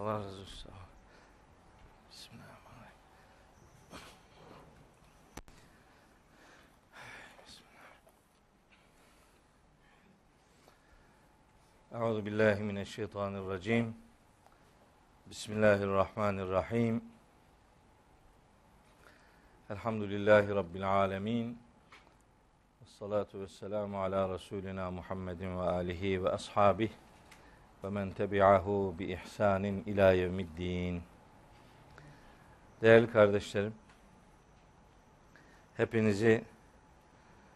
Allah razı olsun. Bismillahirrahmanirrahim. Bismillah. Euzu billahi mineşşeytanirracim. Bismillahirrahmanirrahim. Elhamdülillahi rabbil alamin. Essalatu vesselamu ala Resulina Muhammedin ve alihi ve ashabihi men tebi'ahu bi ihsanin ila yevmiddin. Değerli kardeşlerim, hepinizi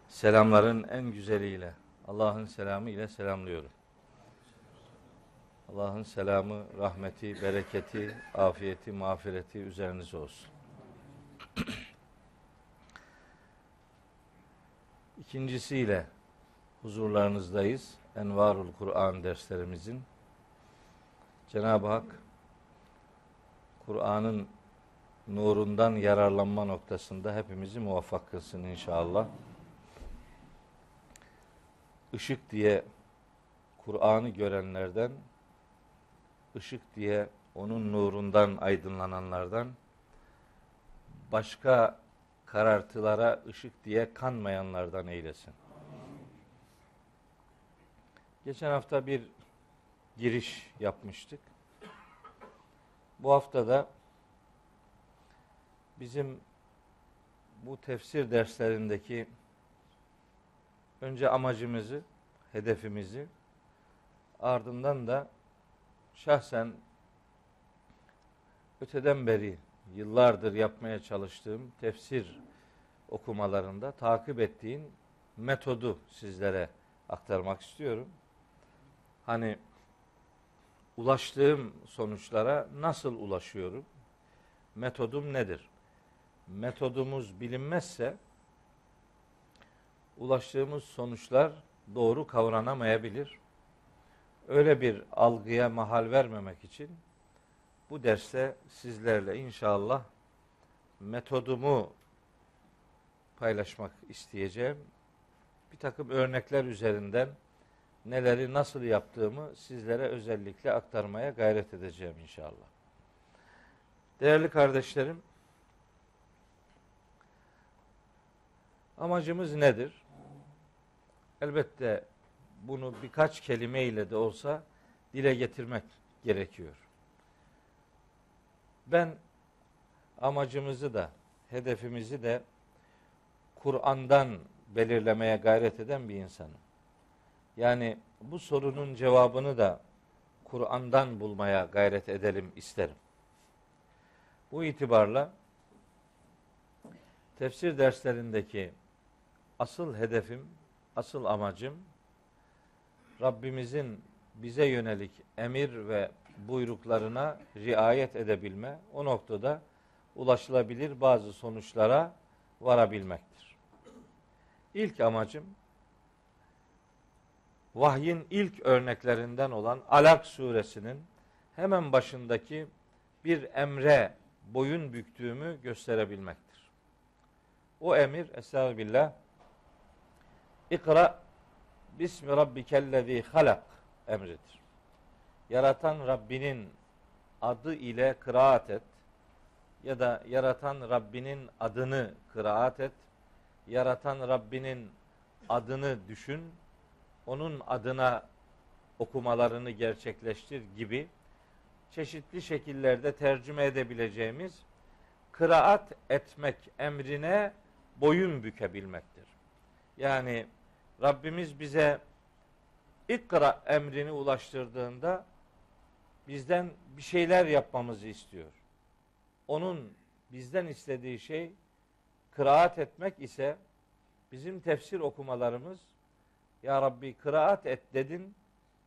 selamların en güzeliyle, Allah'ın selamı ile selamlıyorum. Allah'ın selamı, rahmeti, bereketi, afiyeti, mağfireti üzerinize olsun. İkincisiyle huzurlarınızdayız. Envarul Kur'an derslerimizin Cenab-ı Hak Kur'an'ın nurundan yararlanma noktasında hepimizi muvaffak kılsın inşallah. Işık diye Kur'an'ı görenlerden, ışık diye onun nurundan aydınlananlardan, başka karartılara ışık diye kanmayanlardan eylesin. Geçen hafta bir giriş yapmıştık. Bu hafta da bizim bu tefsir derslerindeki önce amacımızı, hedefimizi ardından da şahsen öteden beri yıllardır yapmaya çalıştığım tefsir okumalarında takip ettiğim metodu sizlere aktarmak istiyorum. Hani ulaştığım sonuçlara nasıl ulaşıyorum? Metodum nedir? Metodumuz bilinmezse ulaştığımız sonuçlar doğru kavranamayabilir. Öyle bir algıya mahal vermemek için bu derste sizlerle inşallah metodumu paylaşmak isteyeceğim. Bir takım örnekler üzerinden neleri nasıl yaptığımı sizlere özellikle aktarmaya gayret edeceğim inşallah. Değerli kardeşlerim, amacımız nedir? Elbette bunu birkaç kelimeyle de olsa dile getirmek gerekiyor. Ben amacımızı da hedefimizi de Kur'an'dan belirlemeye gayret eden bir insanım. Yani bu sorunun cevabını da Kur'an'dan bulmaya gayret edelim isterim. Bu itibarla tefsir derslerindeki asıl hedefim, asıl amacım Rabbimizin bize yönelik emir ve buyruklarına riayet edebilme, o noktada ulaşılabilir bazı sonuçlara varabilmektir. İlk amacım vahyin ilk örneklerinden olan Alak suresinin hemen başındaki bir emre boyun büktüğümü gösterebilmektir. O emir Estağfirullah İkra Bismi Rabbikellezi halak emridir. Yaratan Rabbinin adı ile kıraat et ya da yaratan Rabbinin adını kıraat et. Yaratan Rabbinin adını düşün onun adına okumalarını gerçekleştir gibi çeşitli şekillerde tercüme edebileceğimiz kıraat etmek emrine boyun bükebilmektir. Yani Rabbimiz bize ikra emrini ulaştırdığında bizden bir şeyler yapmamızı istiyor. Onun bizden istediği şey kıraat etmek ise bizim tefsir okumalarımız ya Rabbi kıraat et dedin.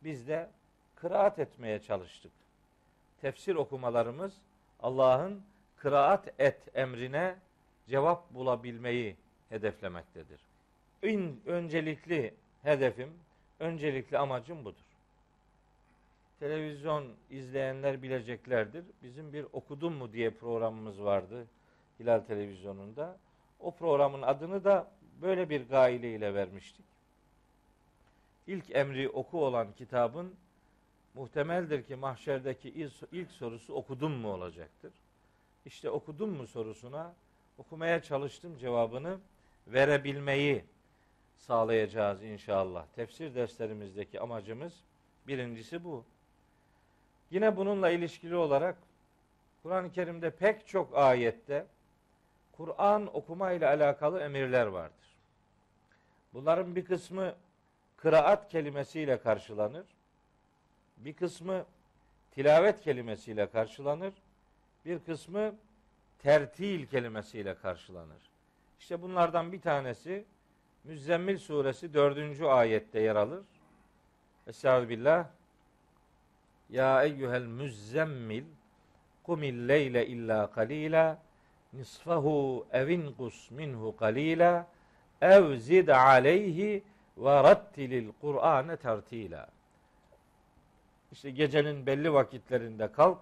Biz de kıraat etmeye çalıştık. Tefsir okumalarımız Allah'ın kıraat et emrine cevap bulabilmeyi hedeflemektedir. Ön, öncelikli hedefim, öncelikli amacım budur. Televizyon izleyenler bileceklerdir. Bizim bir okudum mu diye programımız vardı Hilal Televizyonu'nda. O programın adını da böyle bir gaile ile vermiştik ilk emri oku olan kitabın muhtemeldir ki mahşerdeki ilk sorusu okudun mu olacaktır. İşte okudun mu sorusuna okumaya çalıştım cevabını verebilmeyi sağlayacağız inşallah. Tefsir derslerimizdeki amacımız birincisi bu. Yine bununla ilişkili olarak Kur'an-ı Kerim'de pek çok ayette Kur'an okuma ile alakalı emirler vardır. Bunların bir kısmı kıraat kelimesiyle karşılanır. Bir kısmı tilavet kelimesiyle karşılanır. Bir kısmı tertil kelimesiyle karşılanır. İşte bunlardan bir tanesi Müzzemmil suresi dördüncü ayette yer alır. Estağfirullah. Ya eyyuhel müzzemmil kumil leyle illa kalila nisfahu evin kus minhu kalila ev zid aleyhi ve rattilil Kur'ane tertila. İşte gecenin belli vakitlerinde kalk,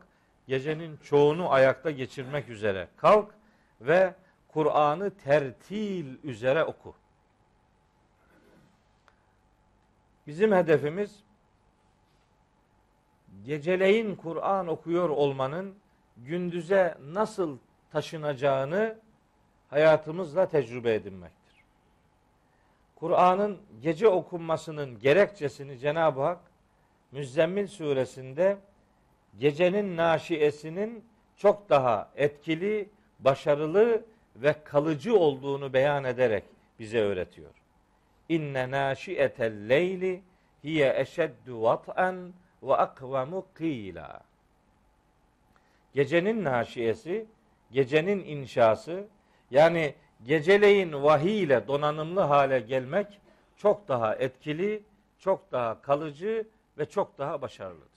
gecenin çoğunu ayakta geçirmek üzere kalk ve Kur'an'ı tertil üzere oku. Bizim hedefimiz geceleyin Kur'an okuyor olmanın gündüze nasıl taşınacağını hayatımızla tecrübe edinmektir. Kur'an'ın gece okunmasının gerekçesini Cenab-ı Hak Müzzemmil suresinde gecenin naşiyesinin çok daha etkili, başarılı ve kalıcı olduğunu beyan ederek bize öğretiyor. İnne naşiyetel leyli hiye eşeddu vat'an ve akvamu kıyla. Gecenin naşiyesi, gecenin inşası, yani geceleyin vahiy ile donanımlı hale gelmek çok daha etkili, çok daha kalıcı ve çok daha başarılıdır.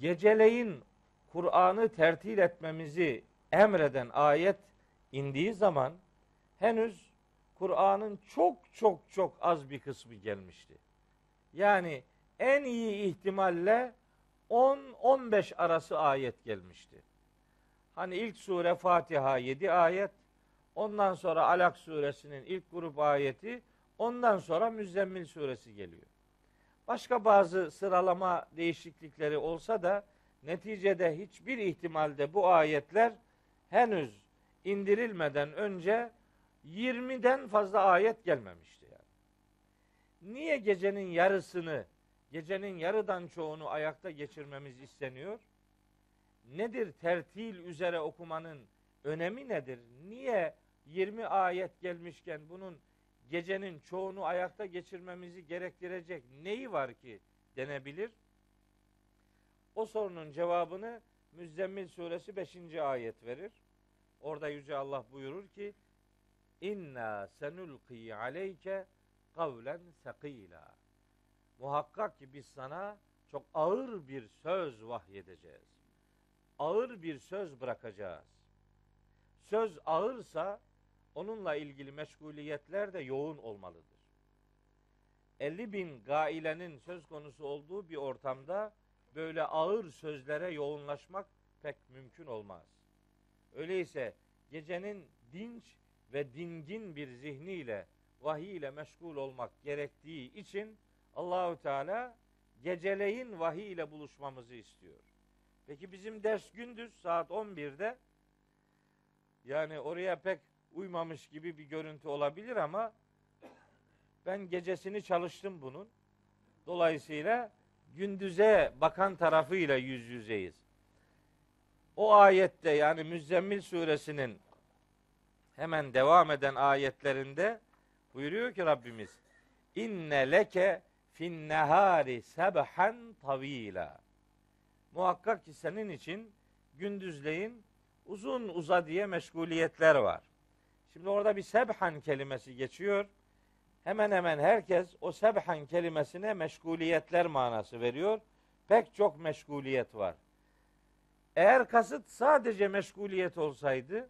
Geceleyin Kur'an'ı tertil etmemizi emreden ayet indiği zaman henüz Kur'an'ın çok çok çok az bir kısmı gelmişti. Yani en iyi ihtimalle 10-15 arası ayet gelmişti. Hani ilk sure Fatiha 7 ayet, ondan sonra Alak suresinin ilk grup ayeti, ondan sonra Müzzemmil suresi geliyor. Başka bazı sıralama değişiklikleri olsa da neticede hiçbir ihtimalde bu ayetler henüz indirilmeden önce 20'den fazla ayet gelmemişti yani. Niye gecenin yarısını, gecenin yarıdan çoğunu ayakta geçirmemiz isteniyor? Nedir tertil üzere okumanın önemi nedir? Niye 20 ayet gelmişken bunun gecenin çoğunu ayakta geçirmemizi gerektirecek neyi var ki denebilir? O sorunun cevabını Müzzemmil suresi 5. ayet verir. Orada Yüce Allah buyurur ki İnna senulqi aleyke kavlen sekila. Muhakkak ki biz sana çok ağır bir söz vahyedeceğiz. Ağır bir söz bırakacağız. Söz ağırsa onunla ilgili meşguliyetler de yoğun olmalıdır. 50 bin gailenin söz konusu olduğu bir ortamda böyle ağır sözlere yoğunlaşmak pek mümkün olmaz. Öyleyse gecenin dinç ve dingin bir zihniyle vahiy ile meşgul olmak gerektiği için Allahu Teala geceleyin vahiy ile buluşmamızı istiyor. Peki bizim ders gündüz saat 11'de yani oraya pek uymamış gibi bir görüntü olabilir ama ben gecesini çalıştım bunun. Dolayısıyla gündüze bakan tarafıyla yüz yüzeyiz. O ayette yani Müzzemmil suresinin hemen devam eden ayetlerinde buyuruyor ki Rabbimiz inne leke fin nehari sebhan tavila muhakkak ki senin için gündüzleyin uzun uza diye meşguliyetler var. Şimdi orada bir sebhan kelimesi geçiyor. Hemen hemen herkes o sebhan kelimesine meşguliyetler manası veriyor. Pek çok meşguliyet var. Eğer kasıt sadece meşguliyet olsaydı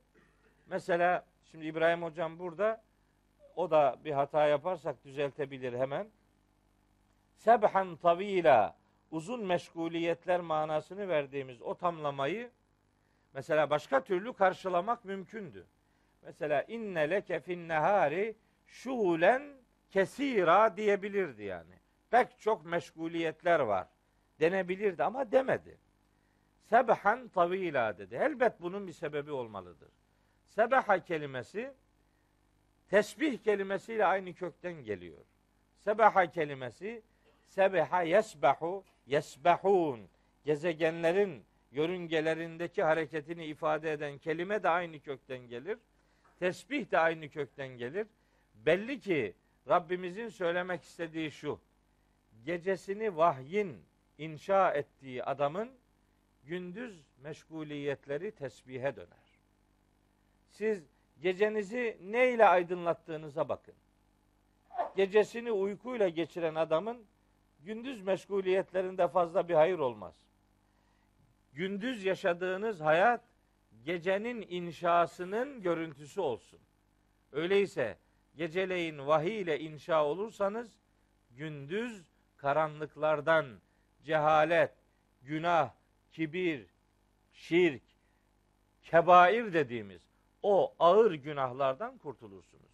mesela Şimdi İbrahim hocam burada o da bir hata yaparsak düzeltebilir hemen. Sebhan tavila uzun meşguliyetler manasını verdiğimiz o tamlamayı mesela başka türlü karşılamak mümkündü. Mesela inne leke fin nehari şuhulen kesira diyebilirdi yani. Pek çok meşguliyetler var denebilirdi ama demedi. Sebhan tavila dedi. Elbet bunun bir sebebi olmalıdır. Sebaha kelimesi tesbih kelimesiyle aynı kökten geliyor. Sebaha kelimesi sebeha yesbahu yesbahun gezegenlerin yörüngelerindeki hareketini ifade eden kelime de aynı kökten gelir. Tesbih de aynı kökten gelir. Belli ki Rabbimizin söylemek istediği şu. Gecesini vahyin inşa ettiği adamın gündüz meşguliyetleri tesbihe döner. Siz gecenizi ne ile aydınlattığınıza bakın. Gecesini uykuyla geçiren adamın gündüz meşguliyetlerinde fazla bir hayır olmaz. Gündüz yaşadığınız hayat gecenin inşasının görüntüsü olsun. Öyleyse geceleyin vahiy ile inşa olursanız gündüz karanlıklardan cehalet, günah, kibir, şirk, kebair dediğimiz o ağır günahlardan kurtulursunuz.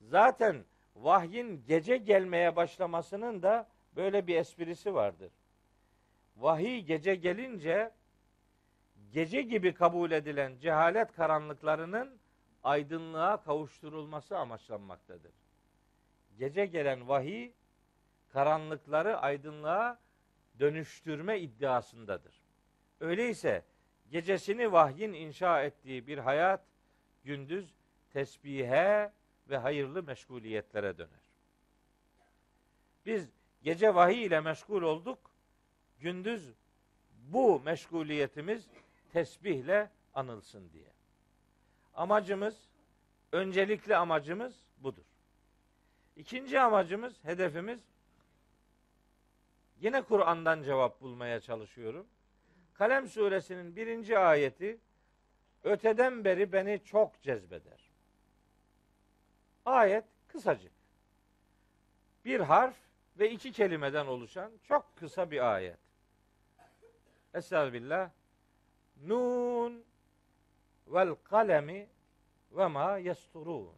Zaten vahyin gece gelmeye başlamasının da böyle bir esprisi vardır. Vahiy gece gelince gece gibi kabul edilen cehalet karanlıklarının aydınlığa kavuşturulması amaçlanmaktadır. Gece gelen vahiy karanlıkları aydınlığa dönüştürme iddiasındadır. Öyleyse gecesini vahyin inşa ettiği bir hayat gündüz tesbihe ve hayırlı meşguliyetlere döner. Biz gece vahiy ile meşgul olduk. Gündüz bu meşguliyetimiz tesbihle anılsın diye. Amacımız, öncelikli amacımız budur. İkinci amacımız, hedefimiz Yine Kur'an'dan cevap bulmaya çalışıyorum. Kalem suresinin birinci ayeti öteden beri beni çok cezbeder. Ayet kısacık. Bir harf ve iki kelimeden oluşan çok kısa bir ayet. Estağfirullah. Nun vel kalemi ve ma yesturun.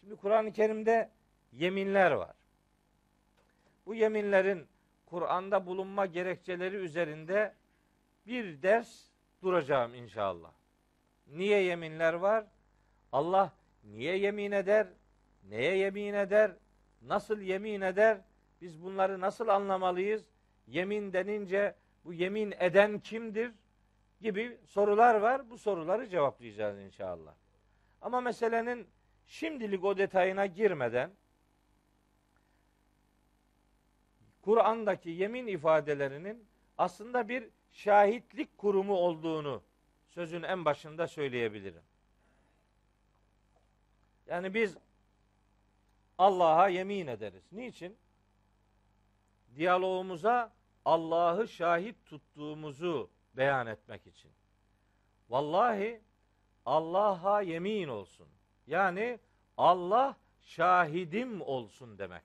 Şimdi Kur'an-ı Kerim'de yeminler var bu yeminlerin Kur'an'da bulunma gerekçeleri üzerinde bir ders duracağım inşallah. Niye yeminler var? Allah niye yemin eder? Neye yemin eder? Nasıl yemin eder? Biz bunları nasıl anlamalıyız? Yemin denince bu yemin eden kimdir? Gibi sorular var. Bu soruları cevaplayacağız inşallah. Ama meselenin şimdilik o detayına girmeden Kur'an'daki yemin ifadelerinin aslında bir şahitlik kurumu olduğunu sözün en başında söyleyebilirim. Yani biz Allah'a yemin ederiz. Niçin? Diyalogumuza Allah'ı şahit tuttuğumuzu beyan etmek için. Vallahi Allah'a yemin olsun. Yani Allah şahidim olsun demek.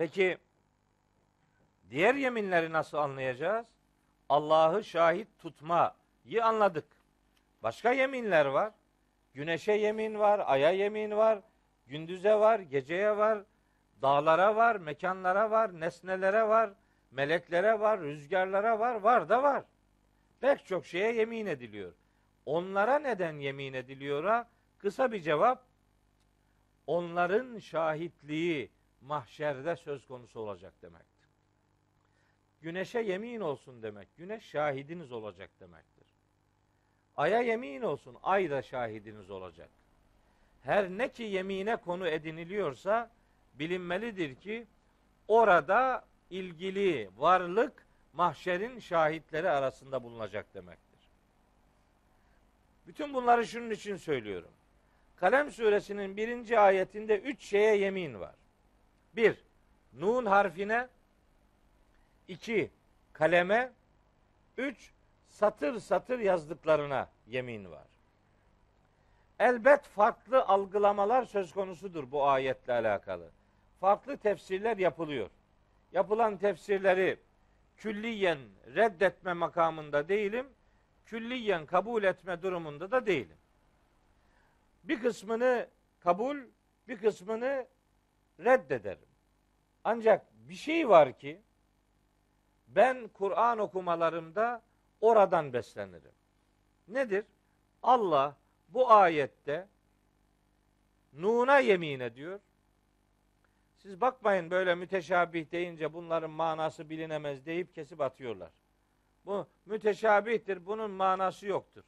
Peki diğer yeminleri nasıl anlayacağız? Allah'ı şahit tutmayı anladık. Başka yeminler var. Güneşe yemin var, aya yemin var, gündüze var, geceye var, dağlara var, mekanlara var, nesnelere var, meleklere var, rüzgarlara var, var da var. Pek çok şeye yemin ediliyor. Onlara neden yemin ediliyor ha? Kısa bir cevap. Onların şahitliği, mahşerde söz konusu olacak demektir. Güneşe yemin olsun demek. Güneş şahidiniz olacak demektir. Aya yemin olsun. Ay da şahidiniz olacak. Her ne ki yemine konu ediniliyorsa bilinmelidir ki orada ilgili varlık mahşerin şahitleri arasında bulunacak demektir. Bütün bunları şunun için söylüyorum. Kalem suresinin birinci ayetinde üç şeye yemin var. Bir, nun harfine, iki, kaleme, üç, satır satır yazdıklarına yemin var. Elbet farklı algılamalar söz konusudur bu ayetle alakalı. Farklı tefsirler yapılıyor. Yapılan tefsirleri külliyen reddetme makamında değilim, külliyen kabul etme durumunda da değilim. Bir kısmını kabul, bir kısmını reddederim. Ancak bir şey var ki ben Kur'an okumalarımda oradan beslenirim. Nedir? Allah bu ayette Nun'a yemin ediyor. Siz bakmayın böyle müteşabih deyince bunların manası bilinemez deyip kesip atıyorlar. Bu müteşabihtir. Bunun manası yoktur.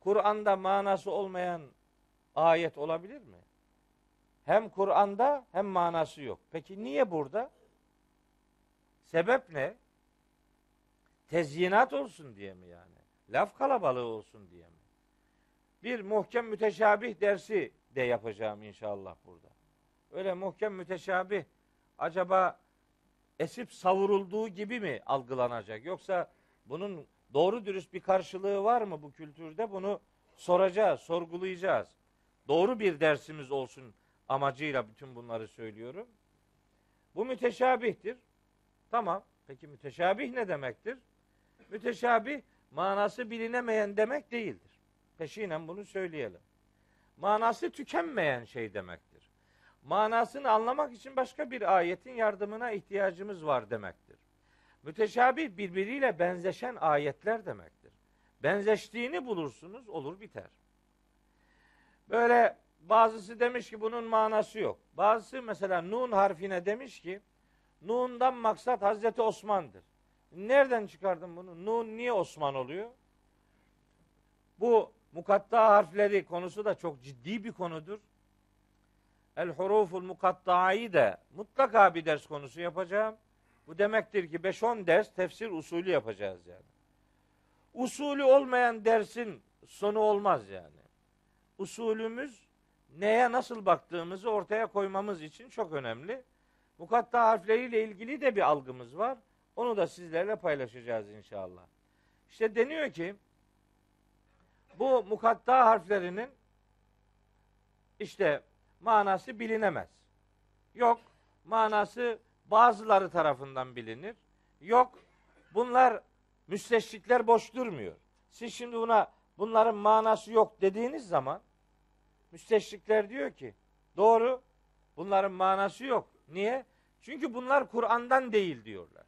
Kur'an'da manası olmayan ayet olabilir mi? Hem Kur'an'da hem manası yok. Peki niye burada? Sebep ne? Tezyinat olsun diye mi yani? Laf kalabalığı olsun diye mi? Bir muhkem müteşabih dersi de yapacağım inşallah burada. Öyle muhkem müteşabih acaba esip savurulduğu gibi mi algılanacak? Yoksa bunun doğru dürüst bir karşılığı var mı bu kültürde? Bunu soracağız, sorgulayacağız. Doğru bir dersimiz olsun amacıyla bütün bunları söylüyorum. Bu müteşabihtir. Tamam. Peki müteşabih ne demektir? Müteşabih manası bilinemeyen demek değildir. Peşinen bunu söyleyelim. Manası tükenmeyen şey demektir. Manasını anlamak için başka bir ayetin yardımına ihtiyacımız var demektir. Müteşabih birbiriyle benzeşen ayetler demektir. Benzeştiğini bulursunuz olur biter. Böyle bazısı demiş ki bunun manası yok. Bazısı mesela nun harfine demiş ki Nun'dan maksat Hazreti Osman'dır. Nereden çıkardın bunu? Nun niye Osman oluyor? Bu mukatta harfleri konusu da çok ciddi bir konudur. El huruful mukatta'yı da mutlaka bir ders konusu yapacağım. Bu demektir ki 5-10 ders tefsir usulü yapacağız yani. Usulü olmayan dersin sonu olmaz yani. Usulümüz neye nasıl baktığımızı ortaya koymamız için çok önemli. Mukatta harfleriyle ilgili de bir algımız var. Onu da sizlerle paylaşacağız inşallah. İşte deniyor ki bu mukatta harflerinin işte manası bilinemez. Yok manası bazıları tarafından bilinir. Yok bunlar müsteşrikler boş durmuyor. Siz şimdi buna bunların manası yok dediğiniz zaman müsteşrikler diyor ki doğru bunların manası yok. Niye? Çünkü bunlar Kur'an'dan değil diyorlar.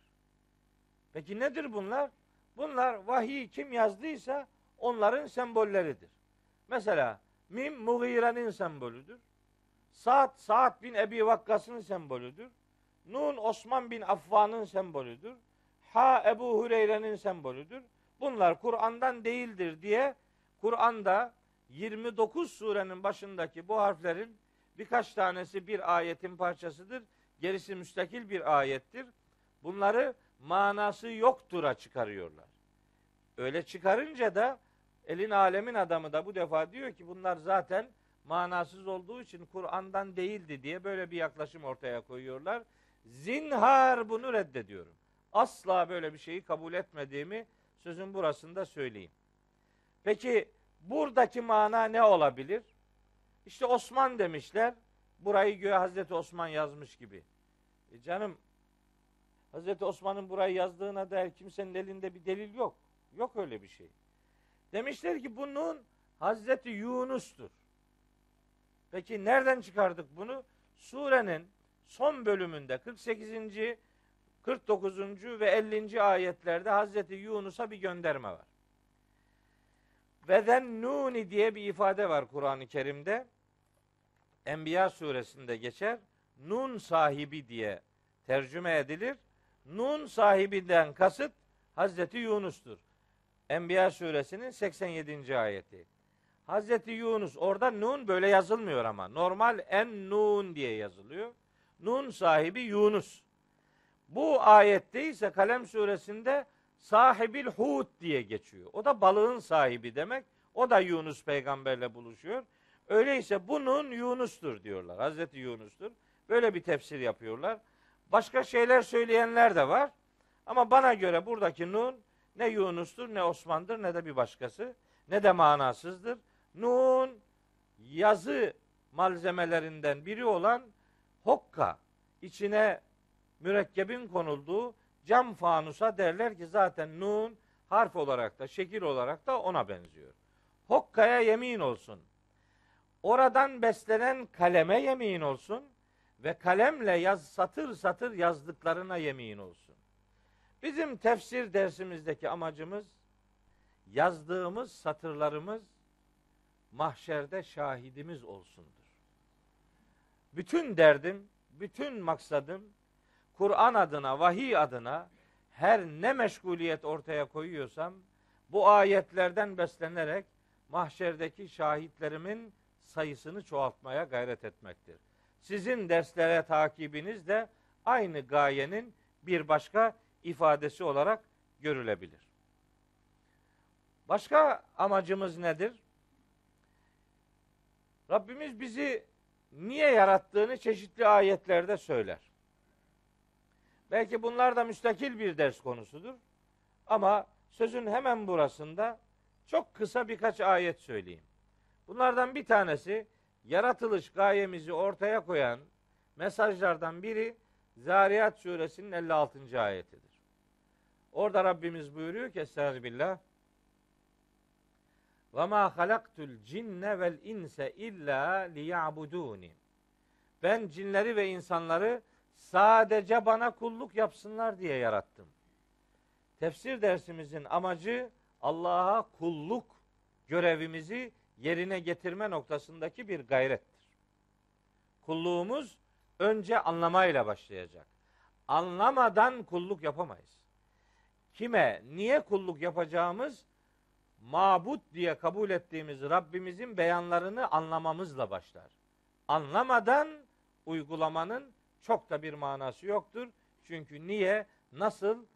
Peki nedir bunlar? Bunlar vahiy kim yazdıysa onların sembolleridir. Mesela Mim Mughire'nin sembolüdür. Saat Saat bin Ebi Vakkas'ın sembolüdür. Nun Osman bin Affan'ın sembolüdür. Ha Ebu Hureyre'nin sembolüdür. Bunlar Kur'an'dan değildir diye Kur'an'da 29 surenin başındaki bu harflerin birkaç tanesi bir ayetin parçasıdır. Gerisi müstakil bir ayettir. Bunları manası yoktura çıkarıyorlar. Öyle çıkarınca da elin alemin adamı da bu defa diyor ki bunlar zaten manasız olduğu için Kur'an'dan değildi diye böyle bir yaklaşım ortaya koyuyorlar. Zinhar bunu reddediyorum. Asla böyle bir şeyi kabul etmediğimi sözün burasında söyleyeyim. Peki buradaki mana ne olabilir? İşte Osman demişler. Burayı göğe Hazreti Osman yazmış gibi. E canım Hazreti Osman'ın burayı yazdığına dair kimsenin elinde bir delil yok. Yok öyle bir şey. Demişler ki bunun Hazreti Yunus'tur. Peki nereden çıkardık bunu? Surenin son bölümünde 48. 49. ve 50. ayetlerde Hazreti Yunus'a bir gönderme var. Ve zennuni diye bir ifade var Kur'an-ı Kerim'de. Enbiya suresinde geçer. Nun sahibi diye tercüme edilir. Nun sahibinden kasıt Hazreti Yunus'tur. Enbiya suresinin 87. ayeti. Hazreti Yunus orada nun böyle yazılmıyor ama. Normal en nun diye yazılıyor. Nun sahibi Yunus. Bu ayette ise Kalem suresinde sahibil hut diye geçiyor. O da balığın sahibi demek. O da Yunus peygamberle buluşuyor. Öyleyse bu nun Yunus'tur diyorlar. Hazreti Yunus'tur. Böyle bir tefsir yapıyorlar. Başka şeyler söyleyenler de var. Ama bana göre buradaki nun ne Yunus'tur ne Osman'dır ne de bir başkası. Ne de manasızdır. Nun yazı malzemelerinden biri olan hokka içine mürekkebin konulduğu cam fanusa derler ki zaten nun harf olarak da şekil olarak da ona benziyor. Hokkaya yemin olsun. oradan beslenen kaleme yemin olsun ve kalemle yaz satır satır yazdıklarına yemin olsun. Bizim tefsir dersimizdeki amacımız yazdığımız satırlarımız mahşerde şahidimiz olsundur. Bütün derdim, bütün maksadım Kur'an adına, vahiy adına her ne meşguliyet ortaya koyuyorsam bu ayetlerden beslenerek mahşerdeki şahitlerimin sayısını çoğaltmaya gayret etmektir. Sizin derslere takibiniz de aynı gayenin bir başka ifadesi olarak görülebilir. Başka amacımız nedir? Rabbimiz bizi niye yarattığını çeşitli ayetlerde söyler. Belki bunlar da müstakil bir ders konusudur. Ama sözün hemen burasında çok kısa birkaç ayet söyleyeyim. Bunlardan bir tanesi yaratılış gayemizi ortaya koyan mesajlardan biri Zariyat suresinin 56. ayetidir. Orada Rabbimiz buyuruyor ki Estağfirullah ve ma halaktul cinne vel inse illa liya'buduni. Ben cinleri ve insanları sadece bana kulluk yapsınlar diye yarattım. Tefsir dersimizin amacı Allah'a kulluk görevimizi yerine getirme noktasındaki bir gayrettir. Kulluğumuz önce anlamayla başlayacak. Anlamadan kulluk yapamayız. Kime, niye kulluk yapacağımız mabut diye kabul ettiğimiz Rabbimizin beyanlarını anlamamızla başlar. Anlamadan uygulamanın çok da bir manası yoktur. Çünkü niye, nasıl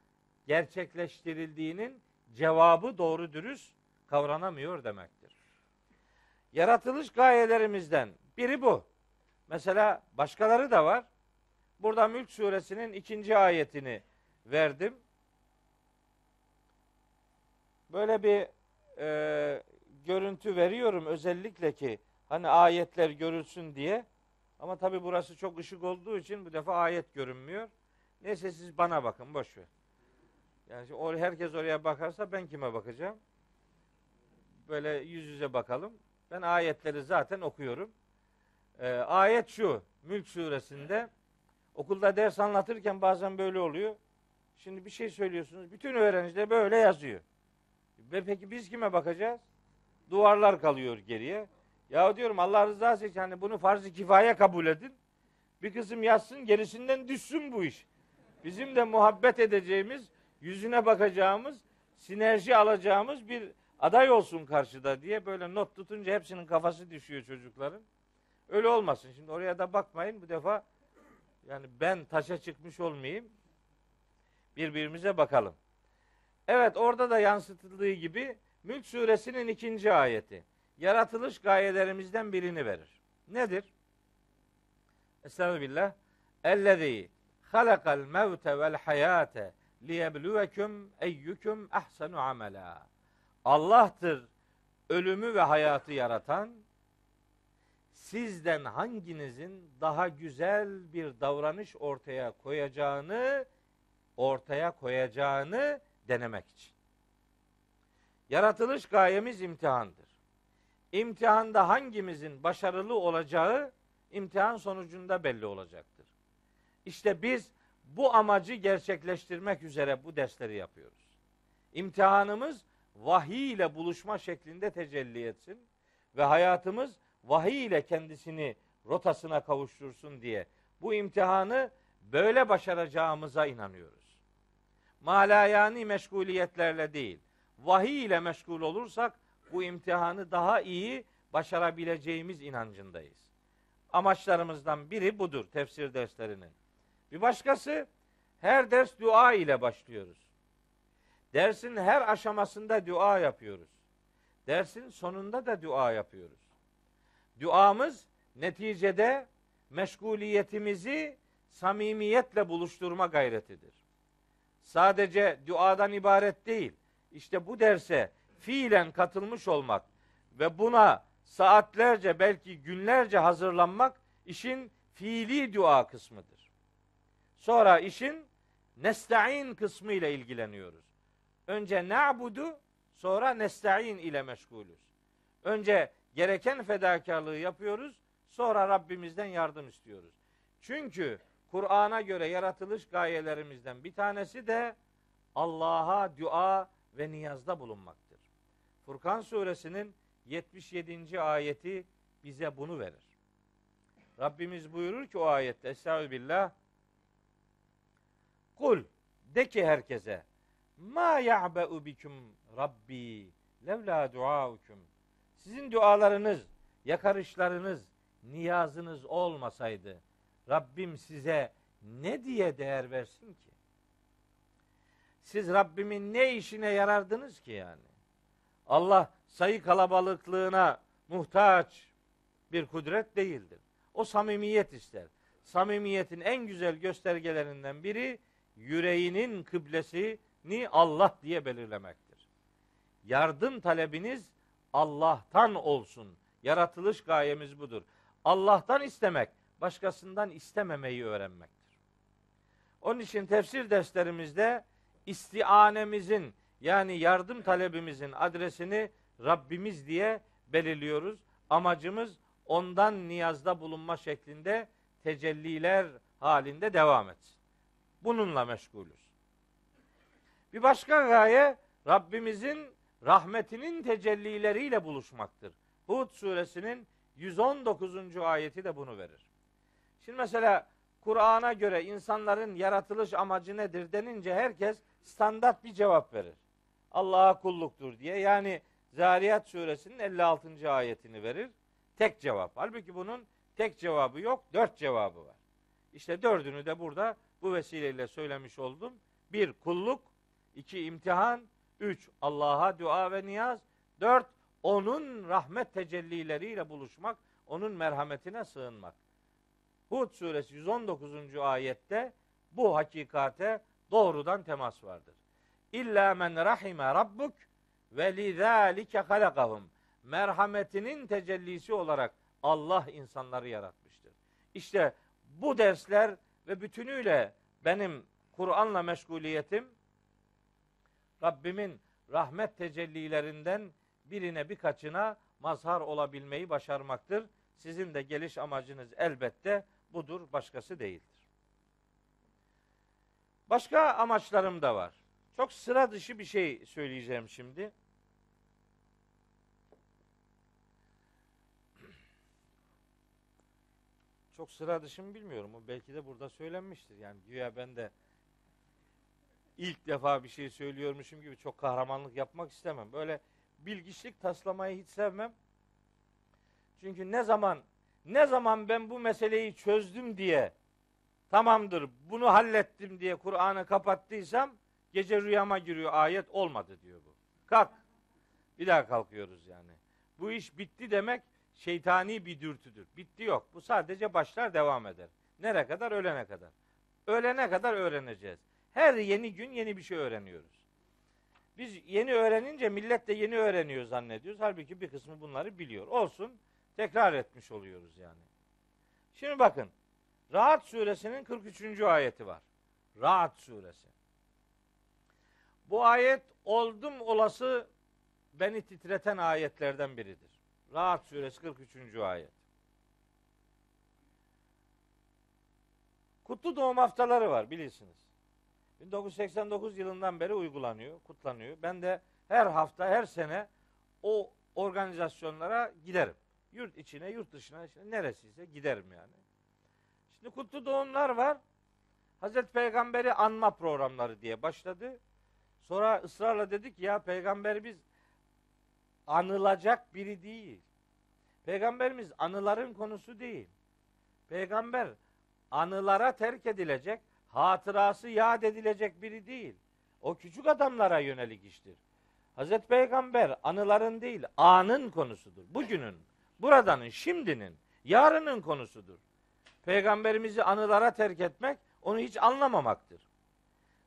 gerçekleştirildiğinin cevabı doğru dürüst kavranamıyor demektir. Yaratılış gayelerimizden biri bu. Mesela başkaları da var. Burada Mülk suresinin ikinci ayetini verdim. Böyle bir e, görüntü veriyorum özellikle ki hani ayetler görülsün diye. Ama tabi burası çok ışık olduğu için bu defa ayet görünmüyor. Neyse siz bana bakın boş ver. Yani or herkes oraya bakarsa ben kime bakacağım? Böyle yüz yüze bakalım. Ben ayetleri zaten okuyorum. Ee, ayet şu. Mülk suresinde okulda ders anlatırken bazen böyle oluyor. Şimdi bir şey söylüyorsunuz. Bütün öğrenciler böyle yazıyor. Ve peki biz kime bakacağız? Duvarlar kalıyor geriye. Ya diyorum Allah rızası için hani bunu farz-ı kifaya kabul edin. Bir kısım yazsın gerisinden düşsün bu iş. Bizim de muhabbet edeceğimiz, yüzüne bakacağımız, sinerji alacağımız bir aday olsun karşıda diye böyle not tutunca hepsinin kafası düşüyor çocukların. Öyle olmasın. Şimdi oraya da bakmayın. Bu defa yani ben taşa çıkmış olmayayım. Birbirimize bakalım. Evet orada da yansıtıldığı gibi Mülk suresinin ikinci ayeti. Yaratılış gayelerimizden birini verir. Nedir? Estağfirullah. Ellezî halakal mevte vel hayate liyebluvekum eyyukum ahsenu amela. Allah'tır ölümü ve hayatı yaratan, sizden hanginizin daha güzel bir davranış ortaya koyacağını ortaya koyacağını denemek için. Yaratılış gayemiz imtihandır. İmtihanda hangimizin başarılı olacağı imtihan sonucunda belli olacaktır. İşte biz bu amacı gerçekleştirmek üzere bu dersleri yapıyoruz. İmtihanımız vahiy ile buluşma şeklinde tecelli etsin ve hayatımız vahiy ile kendisini rotasına kavuştursun diye bu imtihanı böyle başaracağımıza inanıyoruz. Malayani meşguliyetlerle değil, vahiy ile meşgul olursak bu imtihanı daha iyi başarabileceğimiz inancındayız. Amaçlarımızdan biri budur tefsir derslerinin. Bir başkası her ders dua ile başlıyoruz. Dersin her aşamasında dua yapıyoruz. Dersin sonunda da dua yapıyoruz. Duamız neticede meşguliyetimizi samimiyetle buluşturma gayretidir. Sadece duadan ibaret değil. İşte bu derse fiilen katılmış olmak ve buna saatlerce belki günlerce hazırlanmak işin fiili dua kısmıdır. Sonra işin nesta'in kısmı ile ilgileniyoruz. Önce na'budu sonra nesta'in ile meşgulüz. Önce gereken fedakarlığı yapıyoruz. Sonra Rabbimizden yardım istiyoruz. Çünkü Kur'an'a göre yaratılış gayelerimizden bir tanesi de Allah'a dua ve niyazda bulunmaktır. Furkan suresinin 77. ayeti bize bunu verir. Rabbimiz buyurur ki o ayette Estağfirullah Kul de ki herkese Ma ya'be'u bikum Rabbi levla duaukum Sizin dualarınız, yakarışlarınız, niyazınız olmasaydı Rabbim size ne diye değer versin ki? Siz Rabbimin ne işine yarardınız ki yani? Allah sayı kalabalıklığına muhtaç bir kudret değildir. O samimiyet ister. Samimiyetin en güzel göstergelerinden biri yüreğinin kıblesini Allah diye belirlemektir. Yardım talebiniz Allah'tan olsun. Yaratılış gayemiz budur. Allah'tan istemek, başkasından istememeyi öğrenmektir. Onun için tefsir derslerimizde istianemizin yani yardım talebimizin adresini Rabbimiz diye belirliyoruz. Amacımız ondan niyazda bulunma şeklinde tecelliler halinde devam etsin. Bununla meşgulüz. Bir başka gaye Rabbimizin rahmetinin tecellileriyle buluşmaktır. Hud suresinin 119. ayeti de bunu verir. Şimdi mesela Kur'an'a göre insanların yaratılış amacı nedir denince herkes standart bir cevap verir. Allah'a kulluktur diye. Yani Zariyat suresinin 56. ayetini verir. Tek cevap. Halbuki bunun tek cevabı yok, dört cevabı var. İşte dördünü de burada bu vesileyle söylemiş oldum. Bir, kulluk. İki imtihan. Üç, Allah'a dua ve niyaz. Dört, onun rahmet tecellileriyle buluşmak, onun merhametine sığınmak. Hud suresi 119. ayette bu hakikate doğrudan temas vardır. İlla men rahime rabbuk ve lidâlike halakahum. Merhametinin tecellisi olarak Allah insanları yaratmıştır. İşte bu dersler ve bütünüyle benim Kur'an'la meşguliyetim Rabbimin rahmet tecellilerinden birine birkaçına mazhar olabilmeyi başarmaktır. Sizin de geliş amacınız elbette budur, başkası değildir. Başka amaçlarım da var. Çok sıra dışı bir şey söyleyeceğim şimdi. Çok sıra dışı mı bilmiyorum. Belki de burada söylenmiştir. Yani güya ben de ilk defa bir şey söylüyormuşum gibi çok kahramanlık yapmak istemem. Böyle bilgiçlik taslamayı hiç sevmem. Çünkü ne zaman ne zaman ben bu meseleyi çözdüm diye tamamdır bunu hallettim diye Kur'an'ı kapattıysam gece rüyama giriyor ayet olmadı diyor bu. Kalk. Bir daha kalkıyoruz yani. Bu iş bitti demek şeytani bir dürtüdür. Bitti yok. Bu sadece başlar devam eder. Nereye kadar? Ölene kadar. Ölene kadar öğreneceğiz. Her yeni gün yeni bir şey öğreniyoruz. Biz yeni öğrenince millet de yeni öğreniyor zannediyoruz. Halbuki bir kısmı bunları biliyor. Olsun tekrar etmiş oluyoruz yani. Şimdi bakın. Rahat suresinin 43. ayeti var. Rahat suresi. Bu ayet oldum olası beni titreten ayetlerden biridir. Rahat suresi 43. ayet. Kutlu doğum haftaları var bilirsiniz. 1989 yılından beri uygulanıyor, kutlanıyor. Ben de her hafta, her sene o organizasyonlara giderim. Yurt içine, yurt dışına, işte neresiyse giderim yani. Şimdi kutlu doğumlar var. Hazreti Peygamberi anma programları diye başladı. Sonra ısrarla dedik ya peygamber biz anılacak biri değil. Peygamberimiz anıların konusu değil. Peygamber anılara terk edilecek, hatırası yad edilecek biri değil. O küçük adamlara yönelik iştir. Hazreti Peygamber anıların değil, anın konusudur. Bugünün, buradanın, şimdinin, yarının konusudur. Peygamberimizi anılara terk etmek, onu hiç anlamamaktır.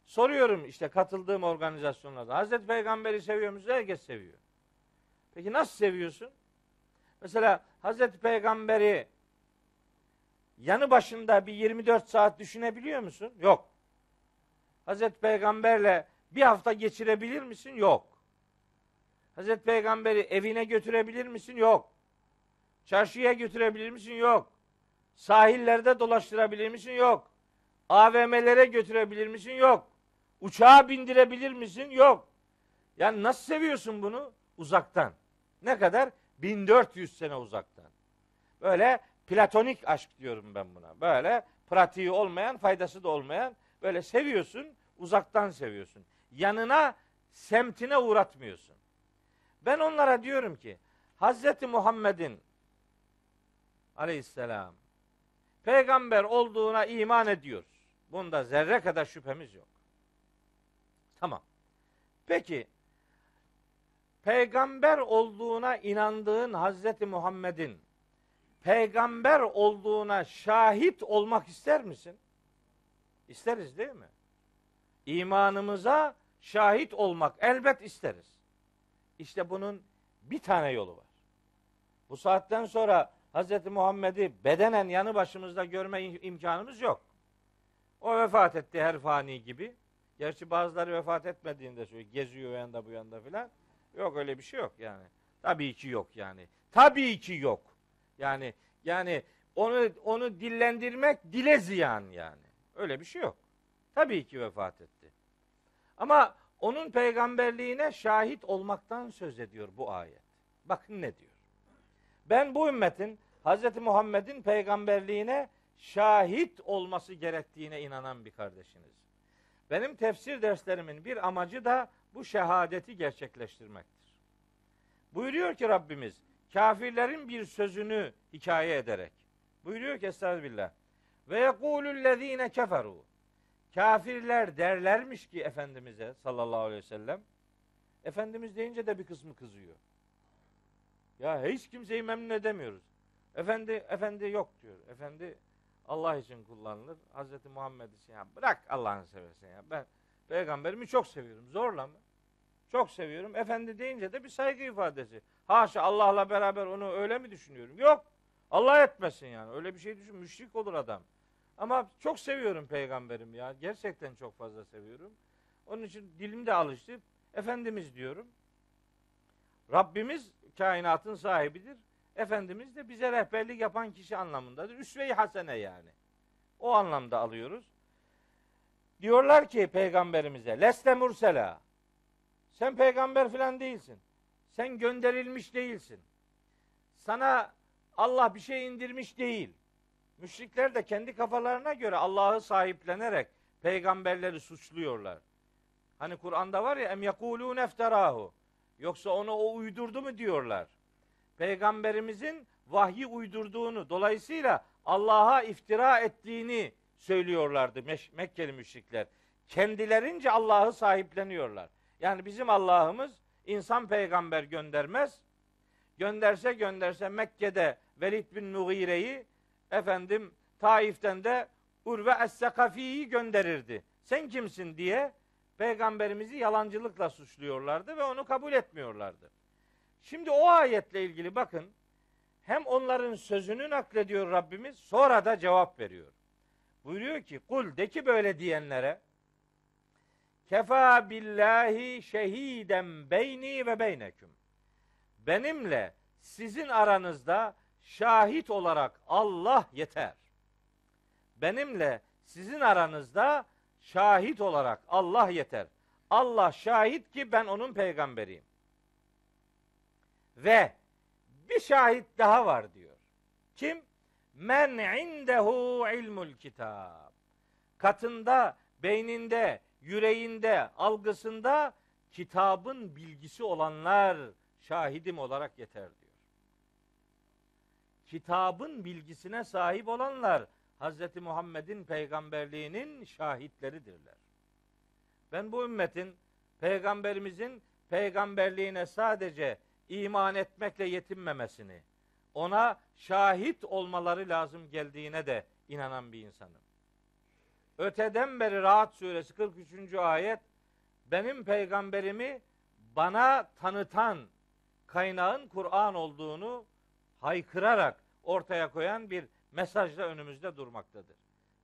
Soruyorum işte katıldığım organizasyonlarda. Hazreti Peygamber'i seviyor musun? Herkes seviyor. Peki nasıl seviyorsun? Mesela Hazreti Peygamber'i yanı başında bir 24 saat düşünebiliyor musun? Yok. Hazreti Peygamberle bir hafta geçirebilir misin? Yok. Hazreti Peygamberi evine götürebilir misin? Yok. Çarşıya götürebilir misin? Yok. Sahillerde dolaştırabilir misin? Yok. AVM'lere götürebilir misin? Yok. Uçağa bindirebilir misin? Yok. Yani nasıl seviyorsun bunu? Uzaktan. Ne kadar? 1400 sene uzaktan. Böyle platonik aşk diyorum ben buna. Böyle pratiği olmayan, faydası da olmayan böyle seviyorsun, uzaktan seviyorsun. Yanına, semtine uğratmıyorsun. Ben onlara diyorum ki Hazreti Muhammed'in aleyhisselam peygamber olduğuna iman ediyoruz. Bunda zerre kadar şüphemiz yok. Tamam. Peki peygamber olduğuna inandığın Hazreti Muhammed'in peygamber olduğuna şahit olmak ister misin? İsteriz değil mi? İmanımıza şahit olmak elbet isteriz. İşte bunun bir tane yolu var. Bu saatten sonra Hz. Muhammed'i bedenen yanı başımızda görme imkanımız yok. O vefat etti her fani gibi. Gerçi bazıları vefat etmediğinde söylüyor. Geziyor yanda bu yanda filan. Yok öyle bir şey yok yani. Tabii ki yok yani. Tabii ki yok. Yani yani onu onu dillendirmek dile ziyan yani. Öyle bir şey yok. Tabii ki vefat etti. Ama onun peygamberliğine şahit olmaktan söz ediyor bu ayet. Bakın ne diyor. Ben bu ümmetin Hz. Muhammed'in peygamberliğine şahit olması gerektiğine inanan bir kardeşiniz. Benim tefsir derslerimin bir amacı da bu şehadeti gerçekleştirmektir. Buyuruyor ki Rabbimiz kafirlerin bir sözünü hikaye ederek. Buyuruyor ki Estağfirullah. Ve yekulüllezine keferu. Kafirler derlermiş ki Efendimiz'e sallallahu aleyhi ve sellem. Efendimiz deyince de bir kısmı kızıyor. Ya hiç kimseyi memnun edemiyoruz. Efendi efendi yok diyor. Efendi Allah için kullanılır. Hazreti Muhammed için ya bırak Allah'ını seversen ya. Ben peygamberimi çok seviyorum. Zorla mı? Çok seviyorum. Efendi deyince de bir saygı ifadesi. Haşa Allah'la beraber onu öyle mi düşünüyorum? Yok. Allah etmesin yani. Öyle bir şey düşün. Müşrik olur adam. Ama çok seviyorum peygamberim ya. Gerçekten çok fazla seviyorum. Onun için dilim de alıştı. Efendimiz diyorum. Rabbimiz kainatın sahibidir. Efendimiz de bize rehberlik yapan kişi anlamındadır. Üsve-i hasene yani. O anlamda alıyoruz. Diyorlar ki peygamberimize leste mursela. Sen peygamber filan değilsin. Sen gönderilmiş değilsin. Sana Allah bir şey indirmiş değil. Müşrikler de kendi kafalarına göre Allah'ı sahiplenerek peygamberleri suçluyorlar. Hani Kur'an'da var ya em yekulun efterahu. Yoksa onu o uydurdu mu diyorlar. Peygamberimizin vahyi uydurduğunu, dolayısıyla Allah'a iftira ettiğini söylüyorlardı Mekkeli müşrikler. Kendilerince Allah'ı sahipleniyorlar. Yani bizim Allah'ımız insan peygamber göndermez. Gönderse gönderse Mekke'de Velid bin Nughire'yi efendim Taif'ten de Urve Es-Sekafi'yi gönderirdi. Sen kimsin diye peygamberimizi yalancılıkla suçluyorlardı ve onu kabul etmiyorlardı. Şimdi o ayetle ilgili bakın hem onların sözünü naklediyor Rabbimiz sonra da cevap veriyor. Buyuruyor ki kul de ki böyle diyenlere Kefa billahi şehiden beyni ve beyneküm. Benimle sizin aranızda şahit olarak Allah yeter. Benimle sizin aranızda şahit olarak Allah yeter. Allah şahit ki ben onun peygamberiyim. Ve bir şahit daha var diyor. Kim? Men indehu ilmul kitab. Katında, beyninde, yüreğinde, algısında kitabın bilgisi olanlar şahidim olarak yeter diyor. Kitabın bilgisine sahip olanlar Hz. Muhammed'in peygamberliğinin şahitleridirler. Ben bu ümmetin peygamberimizin peygamberliğine sadece iman etmekle yetinmemesini, ona şahit olmaları lazım geldiğine de inanan bir insanım. Öteden beri Rahat suresi 43. ayet benim peygamberimi bana tanıtan kaynağın Kur'an olduğunu haykırarak ortaya koyan bir mesajla önümüzde durmaktadır.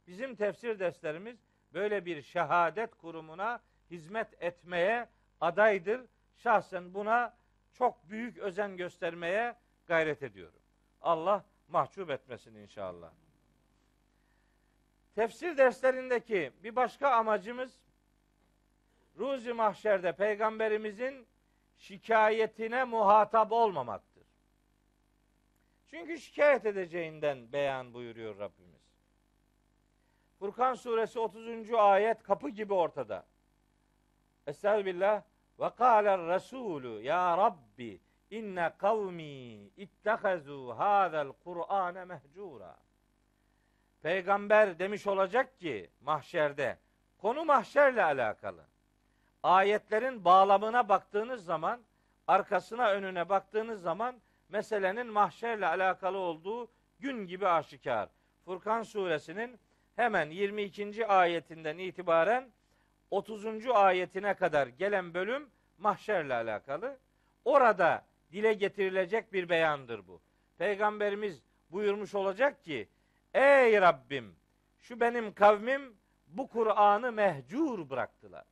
Bizim tefsir derslerimiz böyle bir şehadet kurumuna hizmet etmeye adaydır. Şahsen buna çok büyük özen göstermeye gayret ediyorum. Allah mahcup etmesin inşallah. Tefsir derslerindeki bir başka amacımız Ruzi Mahşer'de peygamberimizin şikayetine muhatap olmamaktır. Çünkü şikayet edeceğinden beyan buyuruyor Rabbimiz. Furkan suresi 30. ayet kapı gibi ortada. Estağfirullah. Ve kâler Resulü ya Rabbi inne kavmi ittehazu hâzel Kur'ane mehcura. Peygamber demiş olacak ki mahşerde konu mahşerle alakalı. Ayetlerin bağlamına baktığınız zaman arkasına önüne baktığınız zaman meselenin mahşerle alakalı olduğu gün gibi aşikar. Furkan suresinin hemen 22. ayetinden itibaren 30. ayetine kadar gelen bölüm mahşerle alakalı. Orada dile getirilecek bir beyandır bu. Peygamberimiz buyurmuş olacak ki Ey Rabbim şu benim kavmim bu Kur'an'ı mehcur bıraktılar.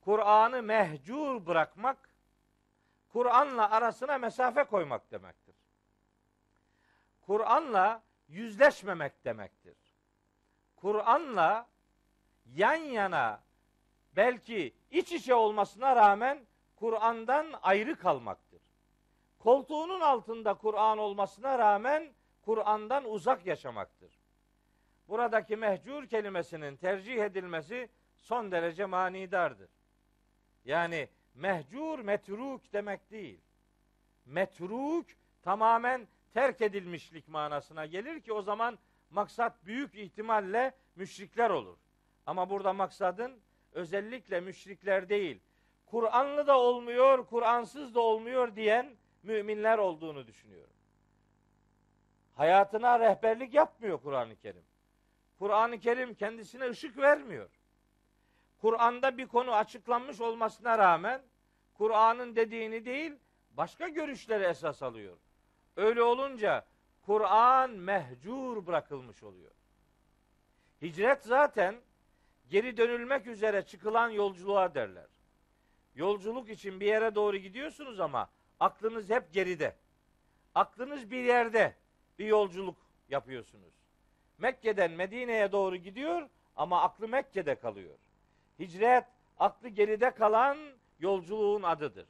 Kur'an'ı mehcur bırakmak Kur'an'la arasına mesafe koymak demektir. Kur'an'la yüzleşmemek demektir. Kur'an'la yan yana belki iç içe olmasına rağmen Kur'an'dan ayrı kalmaktır. Koltuğunun altında Kur'an olmasına rağmen Kur'an'dan uzak yaşamaktır. Buradaki mehcur kelimesinin tercih edilmesi son derece manidardır. Yani mehcur metruk demek değil. Metruk tamamen terk edilmişlik manasına gelir ki o zaman maksat büyük ihtimalle müşrikler olur. Ama burada maksadın özellikle müşrikler değil, Kur'anlı da olmuyor, Kur'ansız da olmuyor diyen müminler olduğunu düşünüyorum. Hayatına rehberlik yapmıyor Kur'an-ı Kerim. Kur'an-ı Kerim kendisine ışık vermiyor. Kur'an'da bir konu açıklanmış olmasına rağmen Kur'an'ın dediğini değil, başka görüşleri esas alıyor. Öyle olunca Kur'an mehcur bırakılmış oluyor. Hicret zaten geri dönülmek üzere çıkılan yolculuğa derler. Yolculuk için bir yere doğru gidiyorsunuz ama aklınız hep geride. Aklınız bir yerde bir yolculuk yapıyorsunuz. Mekke'den Medine'ye doğru gidiyor ama aklı Mekke'de kalıyor. Hicret aklı geride kalan yolculuğun adıdır.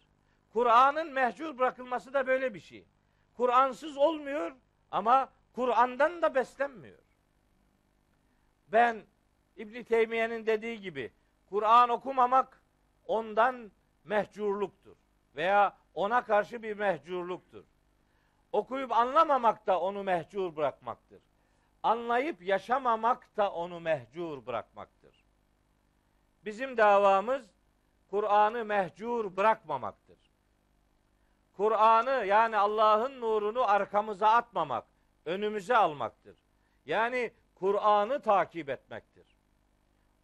Kur'an'ın mehcur bırakılması da böyle bir şey. Kur'ansız olmuyor ama Kur'an'dan da beslenmiyor. Ben İbn Teymiye'nin dediği gibi Kur'an okumamak ondan mehcurluktur veya ona karşı bir mehcurluktur. Okuyup anlamamak da onu mehcur bırakmaktır. Anlayıp yaşamamak da onu mehcur bırakmaktır. Bizim davamız Kur'an'ı mehcur bırakmamaktır. Kur'an'ı yani Allah'ın nurunu arkamıza atmamak, önümüze almaktır. Yani Kur'an'ı takip etmektir.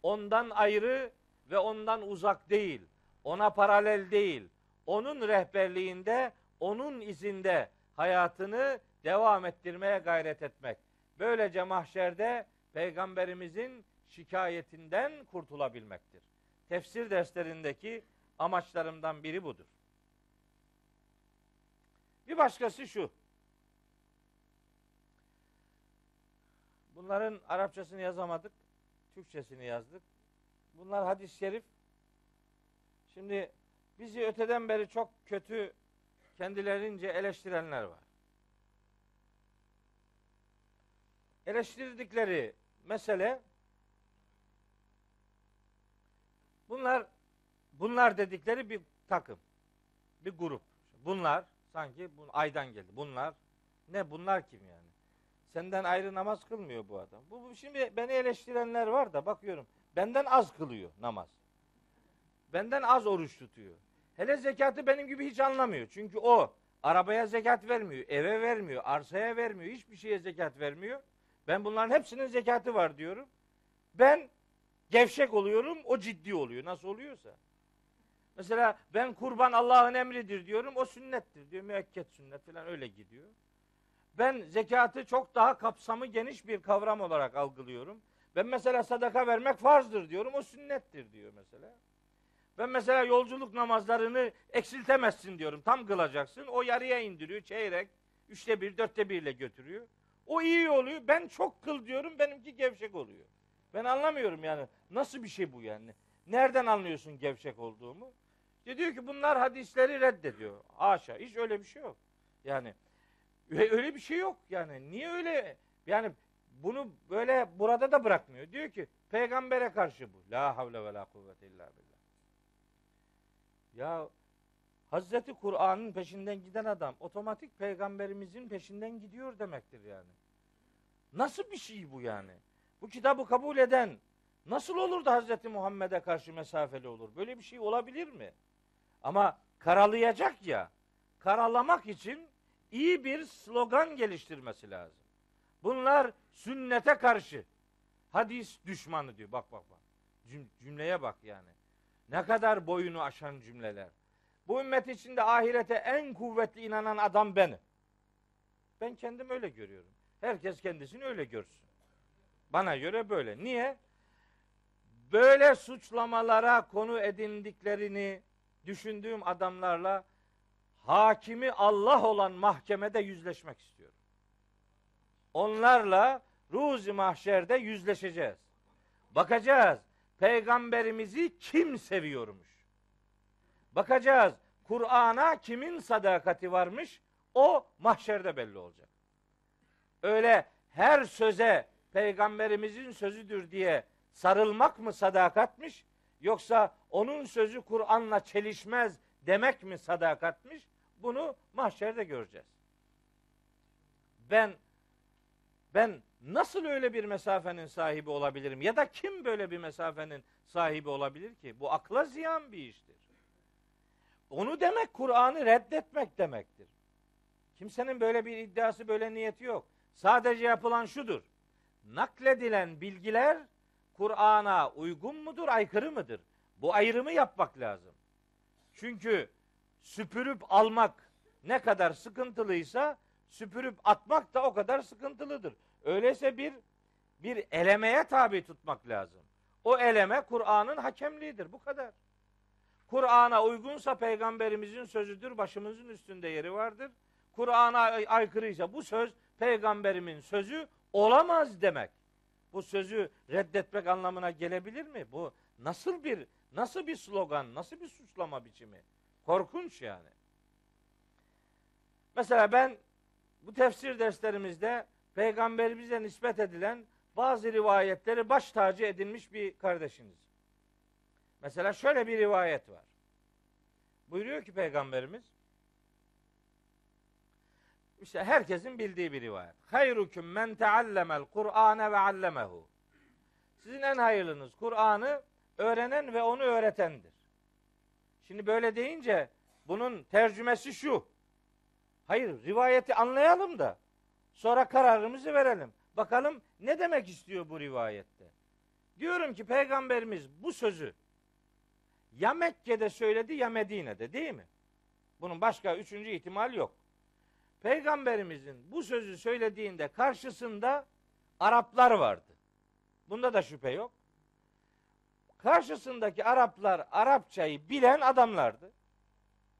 Ondan ayrı ve ondan uzak değil, ona paralel değil, onun rehberliğinde, onun izinde hayatını devam ettirmeye gayret etmek. Böylece mahşerde peygamberimizin şikayetinden kurtulabilmektir. Tefsir derslerindeki amaçlarımdan biri budur. Bir başkası şu. Bunların Arapçasını yazamadık. Türkçesini yazdık. Bunlar hadis-i şerif. Şimdi bizi öteden beri çok kötü kendilerince eleştirenler var. Eleştirdikleri mesele bunlar bunlar dedikleri bir takım. Bir grup. Bunlar sanki bu aydan geldi. Bunlar ne bunlar kim yani? Senden ayrı namaz kılmıyor bu adam. Bu, bu şimdi beni eleştirenler var da bakıyorum. Benden az kılıyor namaz. Benden az oruç tutuyor. Hele zekatı benim gibi hiç anlamıyor. Çünkü o arabaya zekat vermiyor, eve vermiyor, arsaya vermiyor, hiçbir şeye zekat vermiyor. Ben bunların hepsinin zekatı var diyorum. Ben gevşek oluyorum, o ciddi oluyor. Nasıl oluyorsa. Mesela ben kurban Allah'ın emridir diyorum, o sünnettir diyor. Müekket sünnet falan öyle gidiyor. Ben zekatı çok daha kapsamı geniş bir kavram olarak algılıyorum. Ben mesela sadaka vermek farzdır diyorum, o sünnettir diyor mesela. Ben mesela yolculuk namazlarını eksiltemezsin diyorum. Tam kılacaksın. O yarıya indiriyor. Çeyrek, Üçte bir, dörtte birle götürüyor. O iyi oluyor. Ben çok kıl diyorum. Benimki gevşek oluyor. Ben anlamıyorum yani. Nasıl bir şey bu yani? Nereden anlıyorsun gevşek olduğumu? İşte diyor ki bunlar hadisleri reddediyor. Haşa. Hiç öyle bir şey yok. Yani öyle bir şey yok yani. Niye öyle? Yani bunu böyle burada da bırakmıyor. Diyor ki peygambere karşı bu. La havle ve la kuvvete illa billah. Ya Hazreti Kur'an'ın peşinden giden adam otomatik peygamberimizin peşinden gidiyor demektir yani. Nasıl bir şey bu yani? Bu kitabı kabul eden nasıl olur da Hazreti Muhammed'e karşı mesafeli olur? Böyle bir şey olabilir mi? Ama karalayacak ya. Karalamak için iyi bir slogan geliştirmesi lazım. Bunlar sünnete karşı. Hadis düşmanı diyor. Bak bak bak. Cümleye bak yani. Ne kadar boyunu aşan cümleler. Bu ümmet içinde ahirete en kuvvetli inanan adam benim. Ben kendim öyle görüyorum. Herkes kendisini öyle görsün. Bana göre böyle. Niye? Böyle suçlamalara konu edindiklerini düşündüğüm adamlarla hakimi Allah olan mahkemede yüzleşmek istiyorum. Onlarla ruzi mahşerde yüzleşeceğiz. Bakacağız peygamberimizi kim seviyormuş. Bakacağız Kur'an'a kimin sadakati varmış o mahşerde belli olacak. Öyle her söze peygamberimizin sözüdür diye sarılmak mı sadakatmiş yoksa onun sözü Kur'an'la çelişmez demek mi sadakatmiş? Bunu mahşerde göreceğiz. Ben ben nasıl öyle bir mesafenin sahibi olabilirim? Ya da kim böyle bir mesafenin sahibi olabilir ki? Bu akla ziyan bir iştir. Onu demek Kur'an'ı reddetmek demektir. Kimsenin böyle bir iddiası, böyle niyeti yok. Sadece yapılan şudur. Nakledilen bilgiler Kur'an'a uygun mudur, aykırı mıdır? Bu ayrımı yapmak lazım. Çünkü süpürüp almak ne kadar sıkıntılıysa süpürüp atmak da o kadar sıkıntılıdır. Öyleyse bir bir elemeye tabi tutmak lazım. O eleme Kur'an'ın hakemliğidir. Bu kadar. Kur'an'a uygunsa peygamberimizin sözüdür, başımızın üstünde yeri vardır. Kur'an'a aykırıysa bu söz peygamberimin sözü olamaz demek. Bu sözü reddetmek anlamına gelebilir mi? Bu nasıl bir nasıl bir slogan, nasıl bir suçlama biçimi? Korkunç yani. Mesela ben bu tefsir derslerimizde peygamberimize nispet edilen bazı rivayetleri baş tacı edinmiş bir kardeşiniz. Mesela şöyle bir rivayet var. Buyuruyor ki peygamberimiz işte herkesin bildiği bir rivayet. Hayrukum men teallemel Kur'ane ve allemehu. Sizin en hayırlınız Kur'an'ı öğrenen ve onu öğretendir. Şimdi böyle deyince bunun tercümesi şu. Hayır, rivayeti anlayalım da sonra kararımızı verelim. Bakalım ne demek istiyor bu rivayette? Diyorum ki peygamberimiz bu sözü ya Mekke'de söyledi ya Medine'de değil mi? Bunun başka üçüncü ihtimal yok. Peygamberimizin bu sözü söylediğinde karşısında Araplar vardı. Bunda da şüphe yok. Karşısındaki Araplar Arapçayı bilen adamlardı.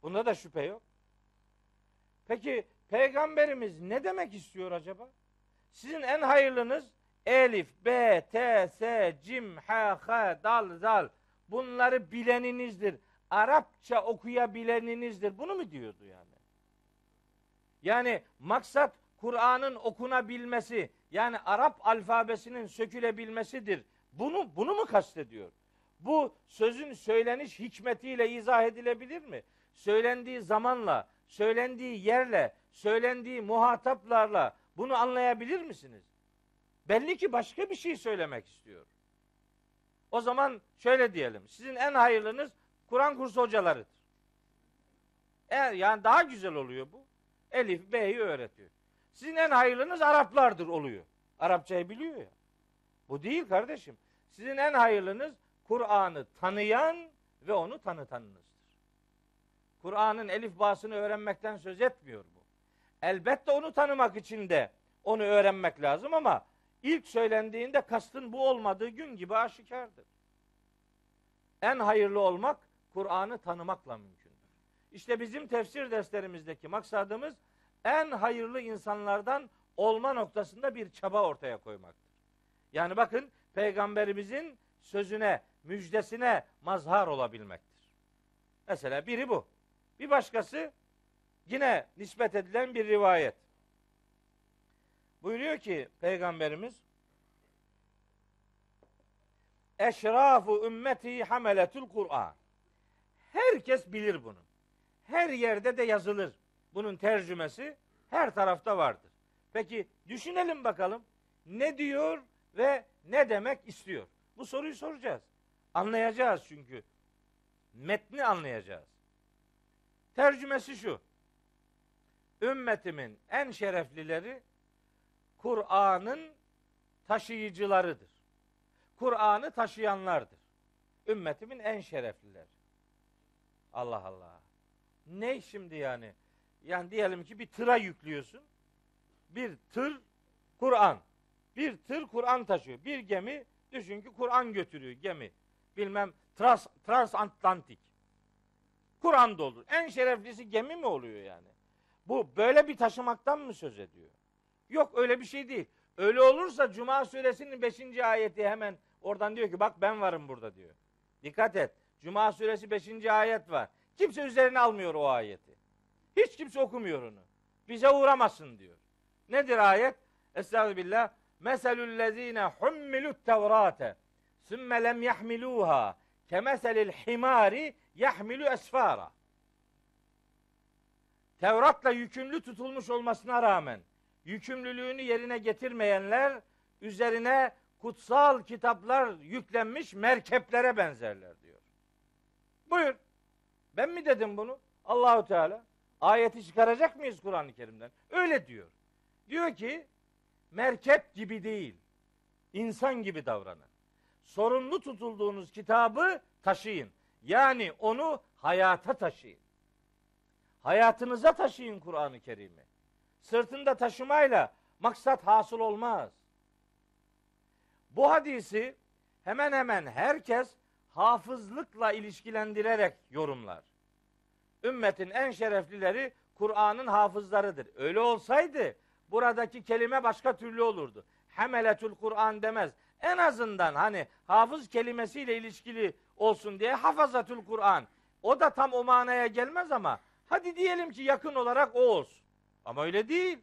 Bunda da şüphe yok. Peki peygamberimiz ne demek istiyor acaba? Sizin en hayırlınız Elif, B, T, S, Cim, H, H, Dal, Zal bunları bileninizdir. Arapça okuyabileninizdir. Bunu mu diyordu yani? Yani maksat Kur'an'ın okunabilmesi, yani Arap alfabesinin sökülebilmesidir. Bunu bunu mu kastediyor? Bu sözün söyleniş hikmetiyle izah edilebilir mi? Söylendiği zamanla, söylendiği yerle, söylendiği muhataplarla bunu anlayabilir misiniz? Belli ki başka bir şey söylemek istiyor. O zaman şöyle diyelim. Sizin en hayırlınız Kur'an kursu hocalarıdır. Eğer yani daha güzel oluyor bu. Elif, B'yi öğretiyor. Sizin en hayırlınız Araplardır oluyor. Arapçayı biliyor ya. Bu değil kardeşim. Sizin en hayırlınız Kur'an'ı tanıyan ve onu tanıtanınızdır. Kur'an'ın elif basını öğrenmekten söz etmiyor bu. Elbette onu tanımak için de onu öğrenmek lazım ama ilk söylendiğinde kastın bu olmadığı gün gibi aşikardır. En hayırlı olmak Kur'an'ı tanımakla mümkündür. İşte bizim tefsir derslerimizdeki maksadımız en hayırlı insanlardan olma noktasında bir çaba ortaya koymaktır. Yani bakın peygamberimizin sözüne, müjdesine mazhar olabilmektir. Mesela biri bu. Bir başkası yine nispet edilen bir rivayet. Buyuruyor ki peygamberimiz Eşrafu ümmeti hameletul Kur'an. Herkes bilir bunu. Her yerde de yazılır. Bunun tercümesi her tarafta vardır. Peki düşünelim bakalım. Ne diyor ve ne demek istiyor? Bu soruyu soracağız. Anlayacağız çünkü. Metni anlayacağız. Tercümesi şu. Ümmetimin en şereflileri Kur'an'ın taşıyıcılarıdır. Kur'an'ı taşıyanlardır. Ümmetimin en şereflileri. Allah Allah. Ne şimdi yani? Yani diyelim ki bir tıra yüklüyorsun. Bir tır Kur'an. Bir tır Kur'an taşıyor. Bir gemi düşün ki Kur'an götürüyor gemi. Bilmem trans, transatlantik. Kur'an doldur. En şereflisi gemi mi oluyor yani? Bu böyle bir taşımaktan mı söz ediyor? Yok öyle bir şey değil. Öyle olursa Cuma suresinin 5. ayeti hemen oradan diyor ki bak ben varım burada diyor. Dikkat et. Cuma suresi 5. ayet var. Kimse üzerine almıyor o ayeti. Hiç kimse okumuyor onu. Bize uğramasın diyor. Nedir ayet? Estağfirullah. Meselüllezine hummilut tevrate sümme lem yahmiluha kemeselil himari yahmilu esfara. Tevrat'la yükümlü tutulmuş olmasına rağmen yükümlülüğünü yerine getirmeyenler üzerine kutsal kitaplar yüklenmiş merkeplere benzerler diyor. Buyur. Ben mi dedim bunu? Allahu Teala. Ayeti çıkaracak mıyız Kur'an-ı Kerim'den? Öyle diyor. Diyor ki merkep gibi değil. insan gibi davranın. Sorumlu tutulduğunuz kitabı taşıyın. Yani onu hayata taşıyın. Hayatınıza taşıyın Kur'an-ı Kerim'i. Sırtında taşımayla maksat hasıl olmaz. Bu hadisi hemen hemen herkes hafızlıkla ilişkilendirerek yorumlar. Ümmetin en şereflileri Kur'an'ın hafızlarıdır. Öyle olsaydı buradaki kelime başka türlü olurdu. Hemeletül Kur'an demez. En azından hani hafız kelimesiyle ilişkili olsun diye hafazatül Kur'an. O da tam o manaya gelmez ama hadi diyelim ki yakın olarak o olsun. Ama öyle değil.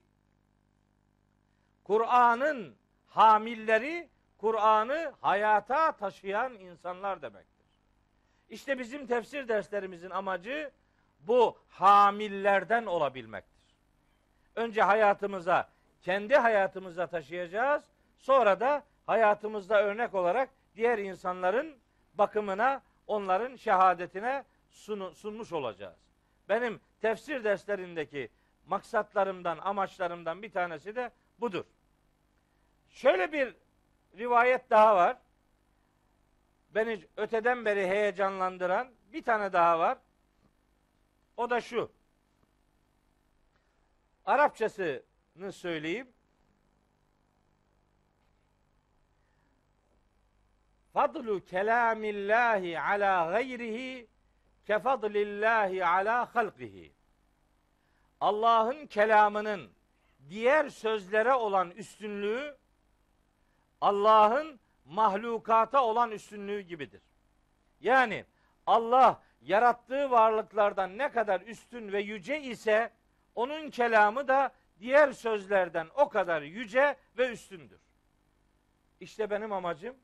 Kur'an'ın hamilleri Kur'an'ı hayata taşıyan insanlar demektir. İşte bizim tefsir derslerimizin amacı bu hamillerden olabilmektir. Önce hayatımıza, kendi hayatımıza taşıyacağız. Sonra da hayatımızda örnek olarak diğer insanların bakımına, onların şehadetine sunu, sunmuş olacağız. Benim tefsir derslerindeki maksatlarımdan, amaçlarımdan bir tanesi de budur. Şöyle bir rivayet daha var. Beni öteden beri heyecanlandıran bir tane daha var. O da şu. Arapçasını söyleyeyim. Fadlu kelamillahi ala gayrihi kefadlillahi ala halqihi. Allah'ın kelamının diğer sözlere olan üstünlüğü Allah'ın mahlukata olan üstünlüğü gibidir. Yani Allah yarattığı varlıklardan ne kadar üstün ve yüce ise onun kelamı da diğer sözlerden o kadar yüce ve üstündür. İşte benim amacım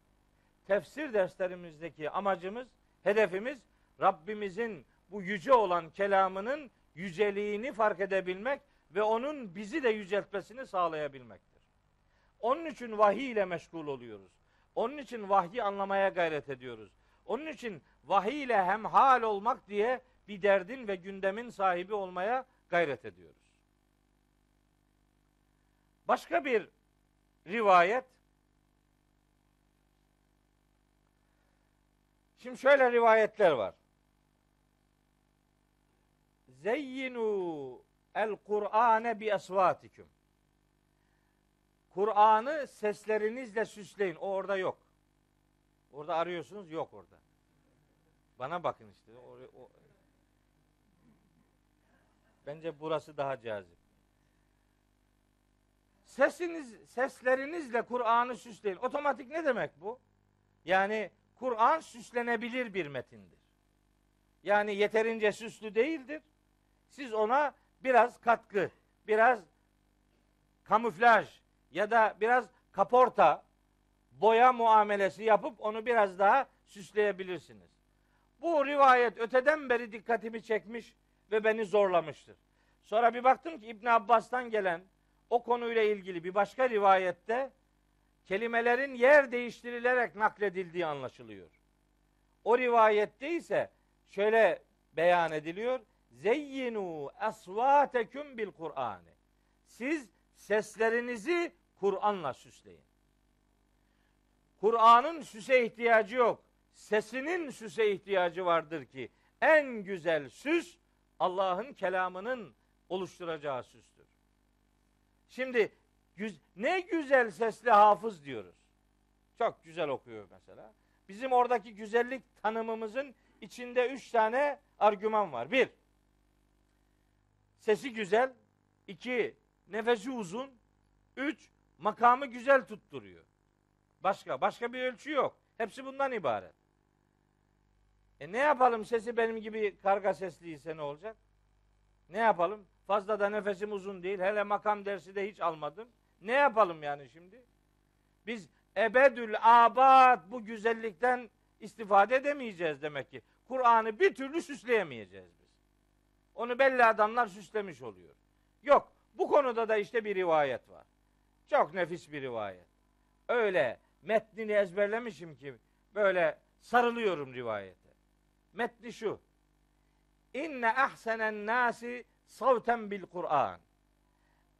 tefsir derslerimizdeki amacımız, hedefimiz Rabbimizin bu yüce olan kelamının yüceliğini fark edebilmek ve onun bizi de yüceltmesini sağlayabilmektir. Onun için vahiy ile meşgul oluyoruz. Onun için vahyi anlamaya gayret ediyoruz. Onun için vahiy ile hemhal olmak diye bir derdin ve gündemin sahibi olmaya gayret ediyoruz. Başka bir rivayet Şimdi şöyle rivayetler var. Zeyyinu el Kur'ane bi esvatikum. Kur'an'ı seslerinizle süsleyin. O orada yok. Orada arıyorsunuz yok orada. Bana bakın işte. O, o, bence burası daha cazip. sesiniz seslerinizle Kur'an'ı süsleyin. Otomatik ne demek bu? Yani Kur'an süslenebilir bir metindir. Yani yeterince süslü değildir. Siz ona biraz katkı, biraz kamuflaj ya da biraz kaporta, boya muamelesi yapıp onu biraz daha süsleyebilirsiniz. Bu rivayet öteden beri dikkatimi çekmiş ve beni zorlamıştır. Sonra bir baktım ki İbn Abbas'tan gelen o konuyla ilgili bir başka rivayette kelimelerin yer değiştirilerek nakledildiği anlaşılıyor. O rivayette ise şöyle beyan ediliyor. Zeyyinu asvateküm bil Kur'an'ı. Siz seslerinizi Kur'an'la süsleyin. Kur'an'ın süse ihtiyacı yok. Sesinin süse ihtiyacı vardır ki en güzel süs Allah'ın kelamının oluşturacağı süstür. Şimdi ne güzel sesli hafız diyoruz. Çok güzel okuyor mesela. Bizim oradaki güzellik tanımımızın içinde üç tane argüman var. Bir, sesi güzel. iki nefesi uzun. Üç, makamı güzel tutturuyor. Başka, başka bir ölçü yok. Hepsi bundan ibaret. E ne yapalım sesi benim gibi karga sesliyse ne olacak? Ne yapalım? Fazla da nefesim uzun değil. Hele makam dersi de hiç almadım. Ne yapalım yani şimdi? Biz ebedül abad bu güzellikten istifade edemeyeceğiz demek ki. Kur'an'ı bir türlü süsleyemeyeceğiz biz. Onu belli adamlar süslemiş oluyor. Yok. Bu konuda da işte bir rivayet var. Çok nefis bir rivayet. Öyle metnini ezberlemişim ki böyle sarılıyorum rivayete. Metni şu. İnne ahsenen nasi savten bil Kur'an.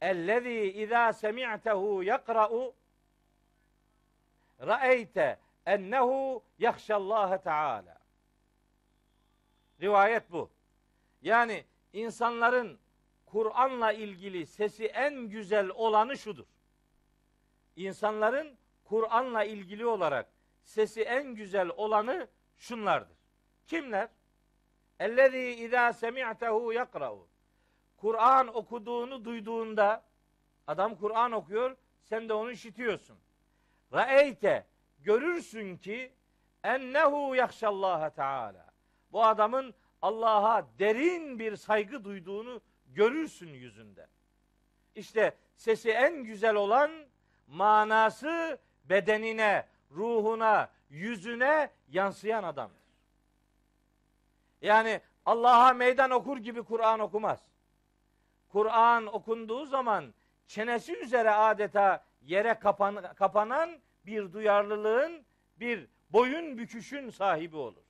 Ellezî izâ semi'tehu yakra'u ra'eyte ennehu yahşallâhe teâlâ. Rivayet bu. Yani insanların Kur'an'la ilgili sesi en güzel olanı şudur. İnsanların Kur'an'la ilgili olarak sesi en güzel olanı şunlardır. Kimler? Ellezî izâ semi'tehu yakra'u. Kur'an okuduğunu duyduğunda adam Kur'an okuyor, sen de onu işitiyorsun. Ra'eyte görürsün ki ennehu yahşallaha teala. Bu adamın Allah'a derin bir saygı duyduğunu görürsün yüzünde. İşte sesi en güzel olan manası bedenine, ruhuna, yüzüne yansıyan adamdır. Yani Allah'a meydan okur gibi Kur'an okumaz. Kur'an okunduğu zaman çenesi üzere adeta yere kapan, kapanan bir duyarlılığın, bir boyun büküşün sahibi olur.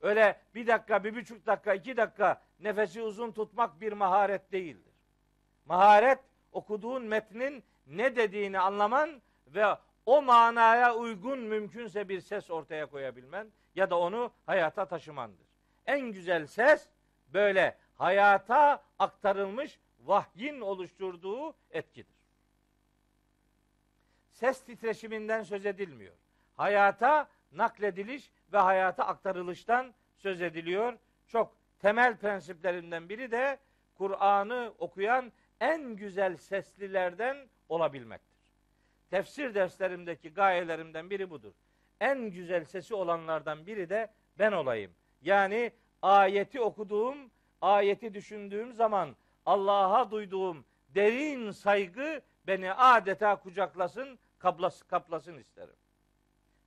Öyle bir dakika, bir buçuk dakika, iki dakika nefesi uzun tutmak bir maharet değildir. Maharet okuduğun metnin ne dediğini anlaman ve o manaya uygun mümkünse bir ses ortaya koyabilmen ya da onu hayata taşımandır. En güzel ses böyle hayata aktarılmış vahyin oluşturduğu etkidir. Ses titreşiminden söz edilmiyor. Hayata naklediliş ve hayata aktarılıştan söz ediliyor. Çok temel prensiplerinden biri de Kur'an'ı okuyan en güzel seslilerden olabilmektir. Tefsir derslerimdeki gayelerimden biri budur. En güzel sesi olanlardan biri de ben olayım. Yani ayeti okuduğum, ayeti düşündüğüm zaman Allah'a duyduğum derin saygı beni adeta kucaklasın, kaplasın, kaplasın isterim.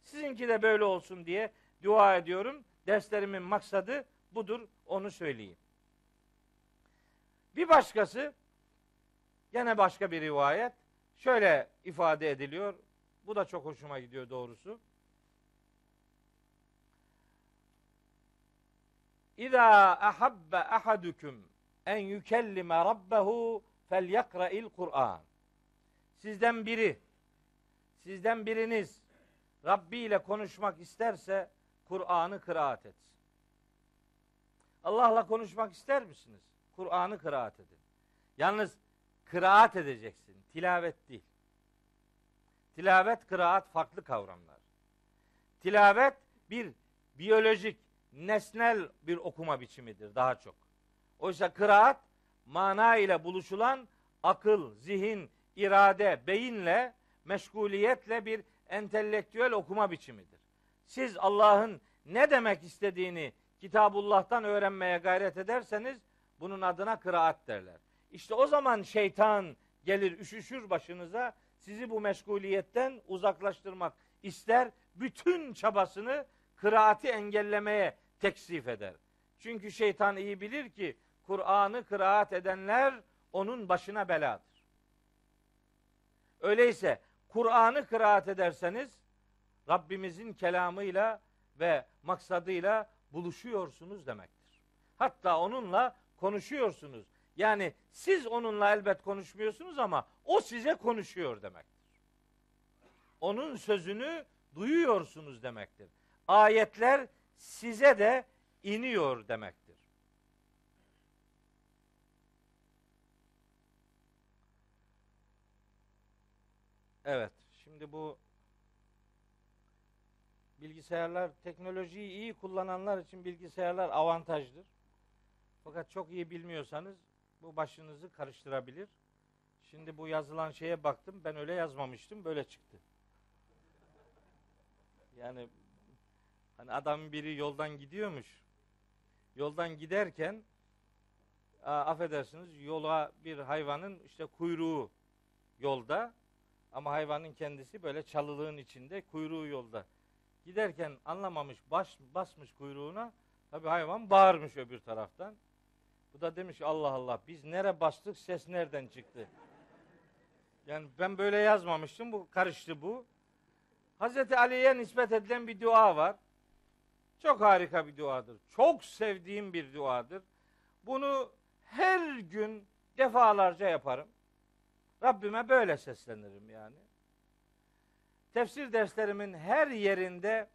Sizinki de böyle olsun diye dua ediyorum. Derslerimin maksadı budur, onu söyleyeyim. Bir başkası, yine başka bir rivayet, şöyle ifade ediliyor. Bu da çok hoşuma gidiyor doğrusu. İza ahabbe ahadukum en yükellime rabbehu fel yakra'il Kur'an. Sizden biri, sizden biriniz Rabbi ile konuşmak isterse Kur'an'ı kıraat etsin. Allah'la konuşmak ister misiniz? Kur'an'ı kıraat edin. Yalnız kıraat edeceksin. Tilavet değil. Tilavet, kıraat farklı kavramlar. Tilavet bir biyolojik, nesnel bir okuma biçimidir daha çok. Oysa kıraat mana ile buluşulan akıl, zihin, irade, beyinle, meşguliyetle bir entelektüel okuma biçimidir. Siz Allah'ın ne demek istediğini Kitabullah'tan öğrenmeye gayret ederseniz bunun adına kıraat derler. İşte o zaman şeytan gelir üşüşür başınıza sizi bu meşguliyetten uzaklaştırmak ister. Bütün çabasını kıraati engellemeye teksif eder. Çünkü şeytan iyi bilir ki Kur'an'ı kıraat edenler onun başına beladır. Öyleyse Kur'an'ı kıraat ederseniz Rabbimizin kelamıyla ve maksadıyla buluşuyorsunuz demektir. Hatta onunla konuşuyorsunuz. Yani siz onunla elbet konuşmuyorsunuz ama o size konuşuyor demektir. Onun sözünü duyuyorsunuz demektir. Ayetler size de iniyor demektir. Evet, şimdi bu bilgisayarlar teknolojiyi iyi kullananlar için bilgisayarlar avantajdır. Fakat çok iyi bilmiyorsanız bu başınızı karıştırabilir. Şimdi bu yazılan şeye baktım. Ben öyle yazmamıştım. Böyle çıktı. Yani hani adam biri yoldan gidiyormuş. Yoldan giderken affedersiniz yola bir hayvanın işte kuyruğu yolda ama hayvanın kendisi böyle çalılığın içinde kuyruğu yolda. Giderken anlamamış baş, basmış kuyruğuna tabi hayvan bağırmış öbür taraftan. Bu da demiş Allah Allah biz nere bastık ses nereden çıktı? Yani ben böyle yazmamıştım bu karıştı bu. Hazreti Ali'ye nispet edilen bir dua var. Çok harika bir duadır. Çok sevdiğim bir duadır. Bunu her gün defalarca yaparım. Rabbime böyle seslenirim yani. Tefsir derslerimin her yerinde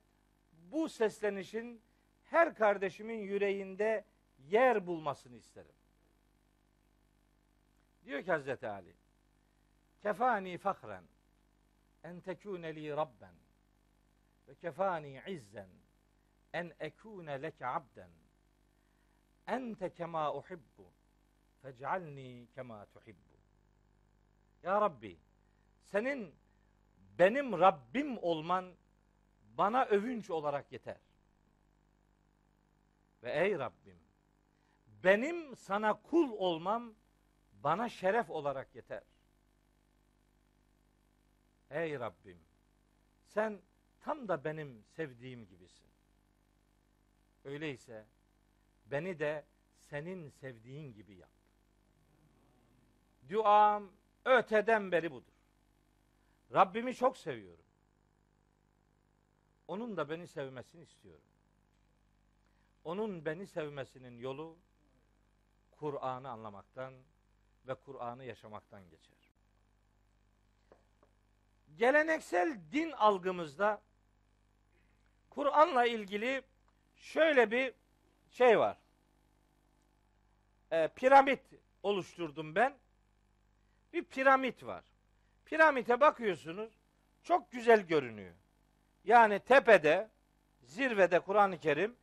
bu seslenişin her kardeşimin yüreğinde yer bulmasını isterim. Diyor ki Hazreti Ali Kefani fakren en li rabben ve kefani izzen en ekune leke abden ente kema uhibbu fec'alni kema tuhibbu Ya Rabbi senin benim Rabbim olman bana övünç olarak yeter. Ve ey Rabbim benim sana kul olmam bana şeref olarak yeter. Ey Rabbim sen tam da benim sevdiğim gibisin. Öyleyse beni de senin sevdiğin gibi yap. Duam öteden beri budur. Rabbimi çok seviyorum. Onun da beni sevmesini istiyorum. Onun beni sevmesinin yolu Kur'an'ı anlamaktan ve Kur'an'ı yaşamaktan geçer. Geleneksel din algımızda Kur'an'la ilgili şöyle bir şey var. E, piramit oluşturdum ben. Bir piramit var. Piramite bakıyorsunuz çok güzel görünüyor. Yani tepede, zirvede Kur'an-ı Kerim,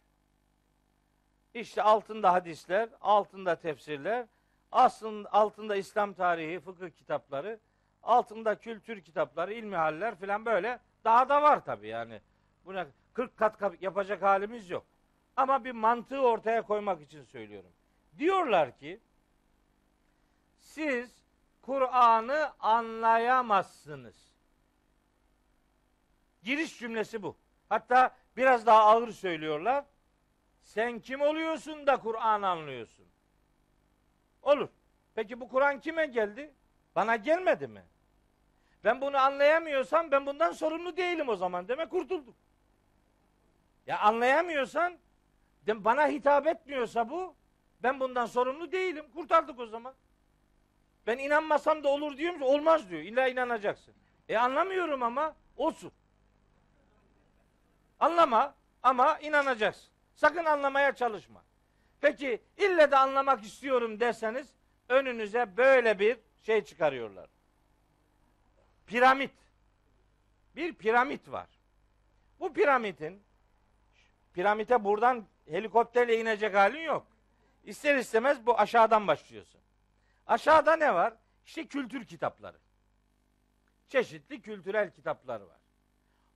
işte altında hadisler, altında tefsirler, aslında altında İslam tarihi, fıkıh kitapları, altında kültür kitapları, ilmi haller filan böyle. Daha da var tabi yani. Buna 40 kat yapacak halimiz yok. Ama bir mantığı ortaya koymak için söylüyorum. Diyorlar ki siz Kur'an'ı anlayamazsınız. Giriş cümlesi bu. Hatta biraz daha ağır söylüyorlar. Sen kim oluyorsun da Kur'an anlıyorsun? Olur. Peki bu Kur'an kime geldi? Bana gelmedi mi? Ben bunu anlayamıyorsam ben bundan sorumlu değilim o zaman. Demek kurtulduk. Ya anlayamıyorsan bana hitap etmiyorsa bu ben bundan sorumlu değilim. Kurtardık o zaman. Ben inanmasam da olur diyorum ki olmaz diyor. İlla inanacaksın. E anlamıyorum ama olsun. Anlama ama inanacaksın. Sakın anlamaya çalışma. Peki ille de anlamak istiyorum derseniz önünüze böyle bir şey çıkarıyorlar. Piramit. Bir piramit var. Bu piramidin piramite buradan helikopterle inecek halin yok. İster istemez bu aşağıdan başlıyorsun. Aşağıda ne var? İşte kültür kitapları. Çeşitli kültürel kitaplar var.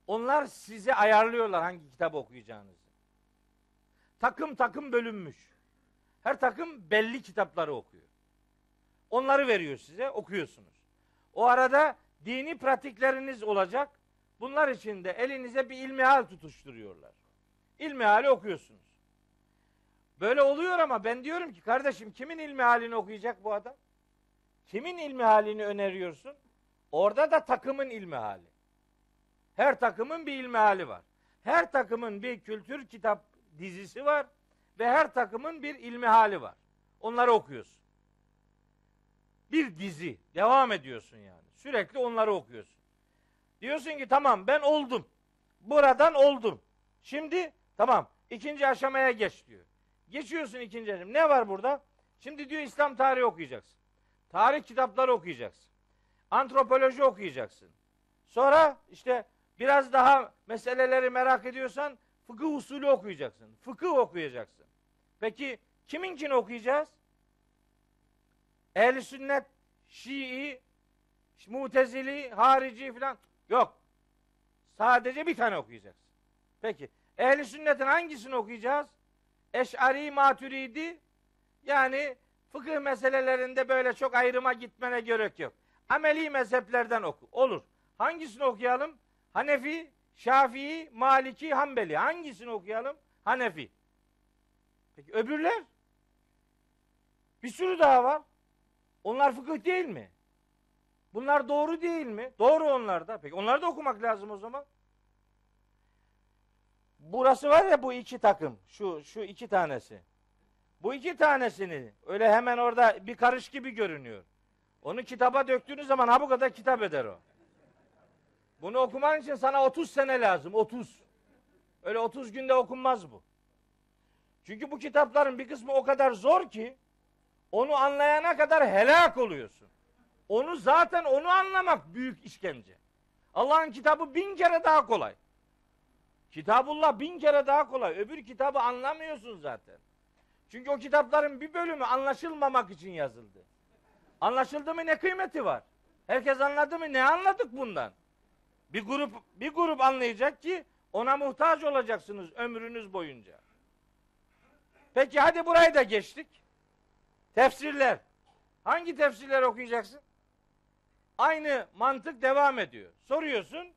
Onlar size ayarlıyorlar hangi kitabı okuyacağınızı. Takım takım bölünmüş. Her takım belli kitapları okuyor. Onları veriyor size, okuyorsunuz. O arada dini pratikleriniz olacak. Bunlar için de elinize bir ilmihal tutuşturuyorlar. İlmihali okuyorsunuz. Böyle oluyor ama ben diyorum ki kardeşim kimin ilmihalini okuyacak bu adam? Kimin ilmihalini öneriyorsun? Orada da takımın ilmihali. Her takımın bir ilmihali var. Her takımın bir kültür kitap dizisi var ve her takımın bir ilmihali var. Onları okuyorsun. Bir dizi devam ediyorsun yani. Sürekli onları okuyorsun. Diyorsun ki tamam ben oldum. Buradan oldum. Şimdi tamam ikinci aşamaya geç diyor. Geçiyorsun ikinci aşama. Ne var burada? Şimdi diyor İslam tarihi okuyacaksın. Tarih kitapları okuyacaksın. Antropoloji okuyacaksın. Sonra işte biraz daha meseleleri merak ediyorsan fıkıh usulü okuyacaksın. Fıkıh okuyacaksın. Peki kiminkini okuyacağız? Ehli sünnet, Şii, Mutezili, harici falan yok. Sadece bir tane okuyacaksın. Peki ehli sünnetin hangisini okuyacağız? Eş'ari, Maturidi yani fıkıh meselelerinde böyle çok ayrıma gitmene gerek yok. Ameli mezheplerden oku. Olur. Hangisini okuyalım? Hanefi, Şafii, Maliki, Hanbeli. Hangisini okuyalım? Hanefi. Peki öbürler? Bir sürü daha var. Onlar fıkıh değil mi? Bunlar doğru değil mi? Doğru onlar da. Peki onları da okumak lazım o zaman. Burası var ya bu iki takım. Şu şu iki tanesi. Bu iki tanesini öyle hemen orada bir karış gibi görünüyor. Onu kitaba döktüğünüz zaman ha bu kadar kitap eder o. Bunu okuman için sana 30 sene lazım. 30. Öyle 30 günde okunmaz bu. Çünkü bu kitapların bir kısmı o kadar zor ki onu anlayana kadar helak oluyorsun. Onu zaten onu anlamak büyük işkence. Allah'ın kitabı bin kere daha kolay. Kitabullah bin kere daha kolay. Öbür kitabı anlamıyorsun zaten. Çünkü o kitapların bir bölümü anlaşılmamak için yazıldı. Anlaşıldı mı ne kıymeti var? Herkes anladı mı ne anladık bundan? Bir grup bir grup anlayacak ki ona muhtaç olacaksınız ömrünüz boyunca. Peki hadi burayı da geçtik. Tefsirler. Hangi tefsirler okuyacaksın? Aynı mantık devam ediyor. Soruyorsun.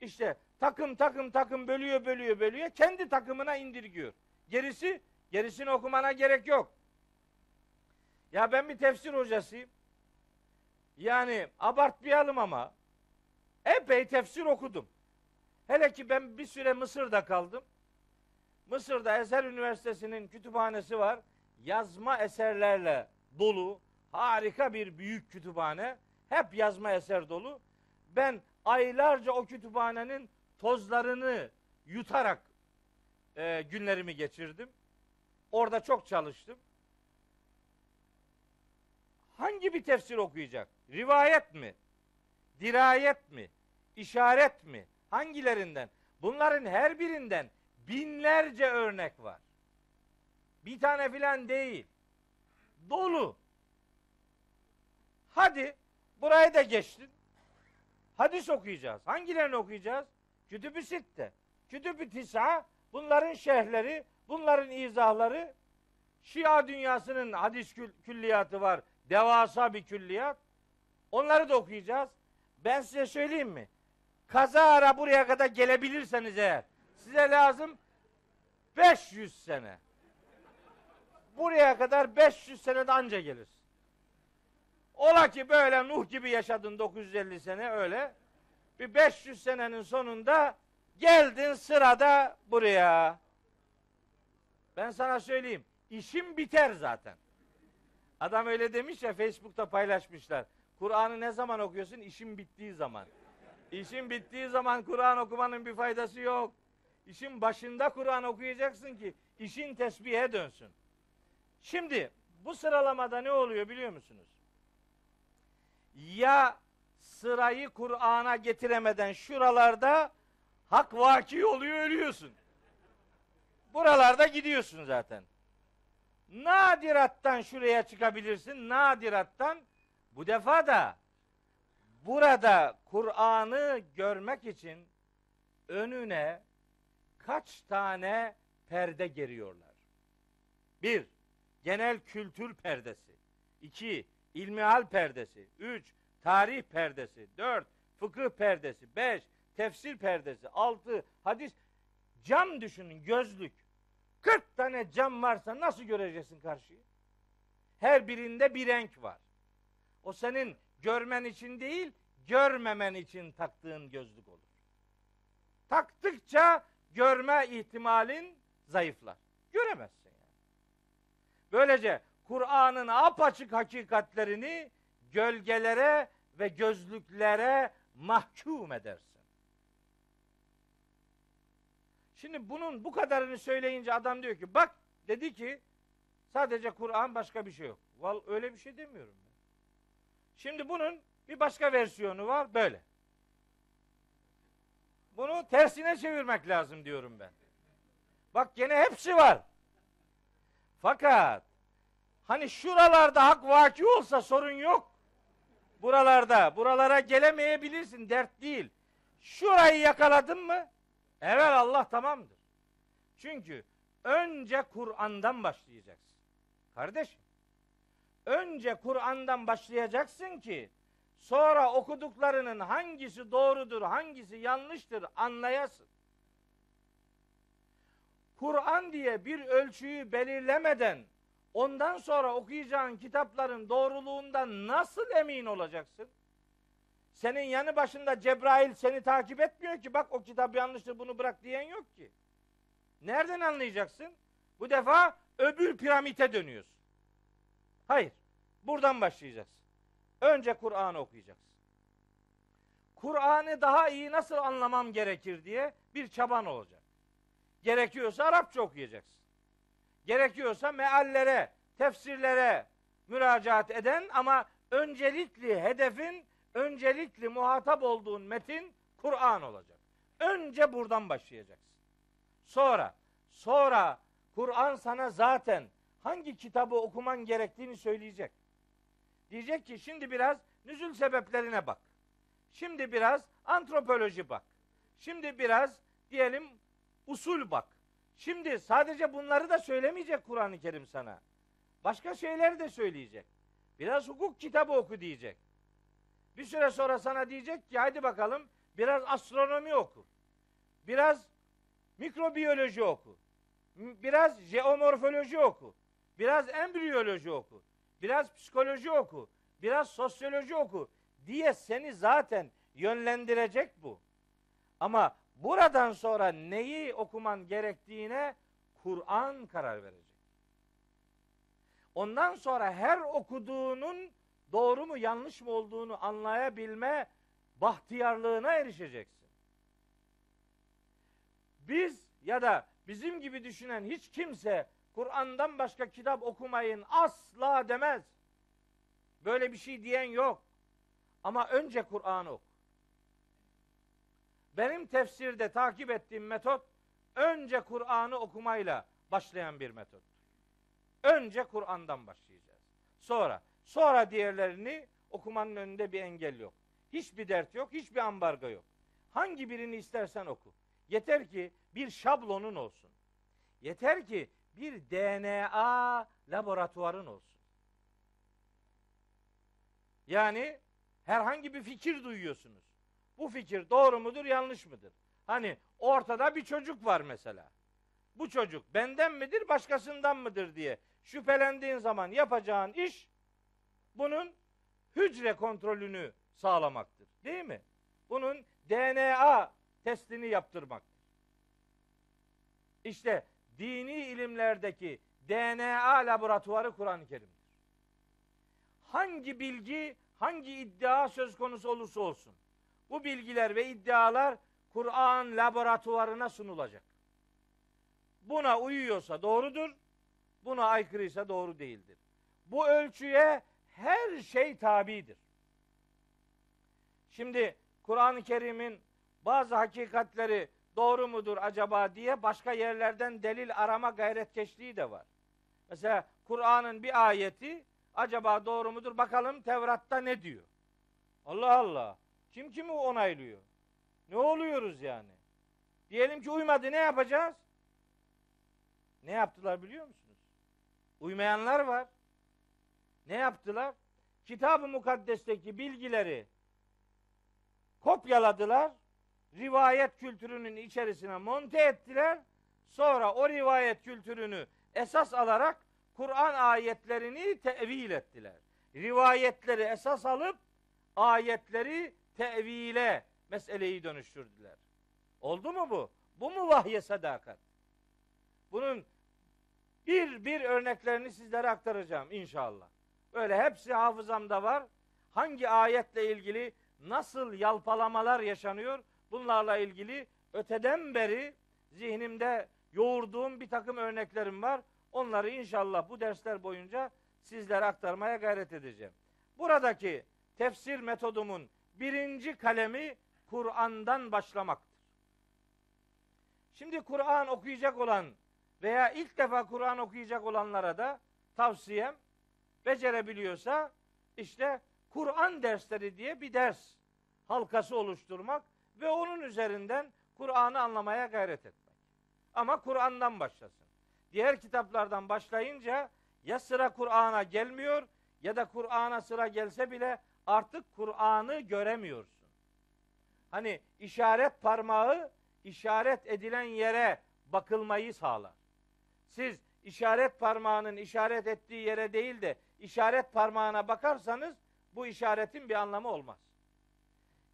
işte takım takım takım bölüyor bölüyor bölüyor. Kendi takımına indirgiyor. Gerisi gerisini okumana gerek yok. Ya ben bir tefsir hocasıyım. Yani abartmayalım ama epey tefsir okudum. Hele ki ben bir süre Mısır'da kaldım. Mısır'da Eser Üniversitesi'nin kütüphanesi var. Yazma eserlerle dolu. Harika bir büyük kütüphane. Hep yazma eser dolu. Ben aylarca o kütüphanenin tozlarını yutarak e, günlerimi geçirdim. Orada çok çalıştım. Hangi bir tefsir okuyacak? Rivayet mi? Dirayet mi? İşaret mi? Hangilerinden? Bunların her birinden binlerce örnek var. Bir tane filan değil. Dolu. Hadi burayı da geçtin. Hadis okuyacağız. Hangilerini okuyacağız? Kütüb-ü Sitte. Kütüb-ü Tisa bunların şerhleri, bunların izahları Şia dünyasının hadis külliyatı var. Devasa bir külliyat. Onları da okuyacağız. Ben size söyleyeyim mi? Kaza ara buraya kadar gelebilirseniz eğer size lazım 500 sene. Buraya kadar 500 senede anca gelir. Ola ki böyle Nuh gibi yaşadın 950 sene öyle. Bir 500 senenin sonunda geldin sırada buraya. Ben sana söyleyeyim. işim biter zaten. Adam öyle demiş ya Facebook'ta paylaşmışlar. Kur'an'ı ne zaman okuyorsun? İşin bittiği zaman. İşin bittiği zaman Kur'an okumanın bir faydası yok. İşin başında Kur'an okuyacaksın ki işin tesbihe dönsün. Şimdi bu sıralamada ne oluyor biliyor musunuz? Ya sırayı Kur'an'a getiremeden şuralarda hak vaki oluyor ölüyorsun. Buralarda gidiyorsun zaten. Nadirattan şuraya çıkabilirsin. Nadirattan Bu defa da burada Kur'an'ı görmek için önüne kaç tane perde geriyorlar? Bir, genel kültür perdesi. İki, ilmihal perdesi. Üç, tarih perdesi. Dört, fıkıh perdesi. Beş, tefsir perdesi. Altı, hadis. Cam düşünün, gözlük. 40 tane cam varsa nasıl göreceksin karşıyı? Her birinde bir renk var. O senin görmen için değil, görmemen için taktığın gözlük olur. Taktıkça görme ihtimalin zayıflar. Göremezsin yani. Böylece Kur'an'ın apaçık hakikatlerini gölgelere ve gözlüklere mahkum edersin. Şimdi bunun bu kadarını söyleyince adam diyor ki bak dedi ki sadece Kur'an başka bir şey yok. Val öyle bir şey demiyorum ben. Şimdi bunun bir başka versiyonu var böyle. Bunu tersine çevirmek lazım diyorum ben. Bak gene hepsi var. Fakat hani şuralarda hak vaki olsa sorun yok. Buralarda, buralara gelemeyebilirsin dert değil. Şurayı yakaladın mı? Evet Allah tamamdır. Çünkü önce Kur'an'dan başlayacaksın. Kardeşim, önce Kur'an'dan başlayacaksın ki sonra okuduklarının hangisi doğrudur, hangisi yanlıştır anlayasın. Kur'an diye bir ölçüyü belirlemeden ondan sonra okuyacağın kitapların doğruluğundan nasıl emin olacaksın? Senin yanı başında Cebrail seni takip etmiyor ki bak o kitap yanlıştır bunu bırak diyen yok ki. Nereden anlayacaksın? Bu defa öbür piramite dönüyorsun. Hayır. Buradan başlayacaksın. Önce Kur'an'ı okuyacaksın. Kur'an'ı daha iyi nasıl anlamam gerekir diye bir çaban olacak. Gerekiyorsa Arapça okuyacaksın. Gerekiyorsa meallere, tefsirlere müracaat eden ama öncelikli hedefin öncelikli muhatap olduğun metin Kur'an olacak. Önce buradan başlayacaksın. Sonra, sonra Kur'an sana zaten hangi kitabı okuman gerektiğini söyleyecek. Diyecek ki şimdi biraz nüzül sebeplerine bak. Şimdi biraz antropoloji bak. Şimdi biraz diyelim usul bak. Şimdi sadece bunları da söylemeyecek Kur'an-ı Kerim sana. Başka şeyler de söyleyecek. Biraz hukuk kitabı oku diyecek. Bir süre sonra sana diyecek ki hadi bakalım biraz astronomi oku. Biraz mikrobiyoloji oku. Biraz jeomorfoloji oku. Biraz embriyoloji oku. Biraz psikoloji oku. Biraz sosyoloji oku diye seni zaten yönlendirecek bu. Ama buradan sonra neyi okuman gerektiğine Kur'an karar verecek. Ondan sonra her okuduğunun doğru mu yanlış mı olduğunu anlayabilme bahtiyarlığına erişeceksin. Biz ya da bizim gibi düşünen hiç kimse Kur'an'dan başka kitap okumayın asla demez. Böyle bir şey diyen yok. Ama önce Kur'an'ı oku. Benim tefsirde takip ettiğim metot önce Kur'an'ı okumayla başlayan bir metot. Önce Kur'an'dan başlayacağız. Sonra Sonra diğerlerini okumanın önünde bir engel yok. Hiçbir dert yok, hiçbir ambargo yok. Hangi birini istersen oku. Yeter ki bir şablonun olsun. Yeter ki bir DNA laboratuvarın olsun. Yani herhangi bir fikir duyuyorsunuz. Bu fikir doğru mudur, yanlış mıdır? Hani ortada bir çocuk var mesela. Bu çocuk benden midir, başkasından mıdır diye şüphelendiğin zaman yapacağın iş bunun hücre kontrolünü sağlamaktır. Değil mi? Bunun DNA testini yaptırmaktır. İşte dini ilimlerdeki DNA laboratuvarı Kur'an-ı Kerim'dir. Hangi bilgi, hangi iddia söz konusu olursa olsun, bu bilgiler ve iddialar Kur'an laboratuvarına sunulacak. Buna uyuyorsa doğrudur, buna aykırıysa doğru değildir. Bu ölçüye her şey tabidir. Şimdi Kur'an-ı Kerim'in bazı hakikatleri doğru mudur acaba diye başka yerlerden delil arama gayretkeşliği de var. Mesela Kur'an'ın bir ayeti Acaba doğru mudur? Bakalım Tevrat'ta ne diyor? Allah Allah. Kim kimi onaylıyor? Ne oluyoruz yani? Diyelim ki uymadı ne yapacağız? Ne yaptılar biliyor musunuz? Uymayanlar var. Ne yaptılar? Kitab-ı Mukaddes'teki bilgileri kopyaladılar. Rivayet kültürünün içerisine monte ettiler. Sonra o rivayet kültürünü esas alarak Kur'an ayetlerini tevil ettiler. Rivayetleri esas alıp ayetleri tevile meseleyi dönüştürdüler. Oldu mu bu? Bu mu vahye sadakat? Bunun bir bir örneklerini sizlere aktaracağım inşallah. Öyle hepsi hafızamda var. Hangi ayetle ilgili nasıl yalpalamalar yaşanıyor? Bunlarla ilgili öteden beri zihnimde yoğurduğum bir takım örneklerim var. Onları inşallah bu dersler boyunca sizlere aktarmaya gayret edeceğim. Buradaki tefsir metodumun birinci kalemi Kur'an'dan başlamaktır. Şimdi Kur'an okuyacak olan veya ilk defa Kur'an okuyacak olanlara da tavsiyem becerebiliyorsa işte Kur'an dersleri diye bir ders halkası oluşturmak ve onun üzerinden Kur'an'ı anlamaya gayret etmek. Ama Kur'an'dan başlasın. Diğer kitaplardan başlayınca ya sıra Kur'an'a gelmiyor ya da Kur'an'a sıra gelse bile artık Kur'an'ı göremiyorsun. Hani işaret parmağı işaret edilen yere bakılmayı sağlar. Siz işaret parmağının işaret ettiği yere değil de işaret parmağına bakarsanız bu işaretin bir anlamı olmaz.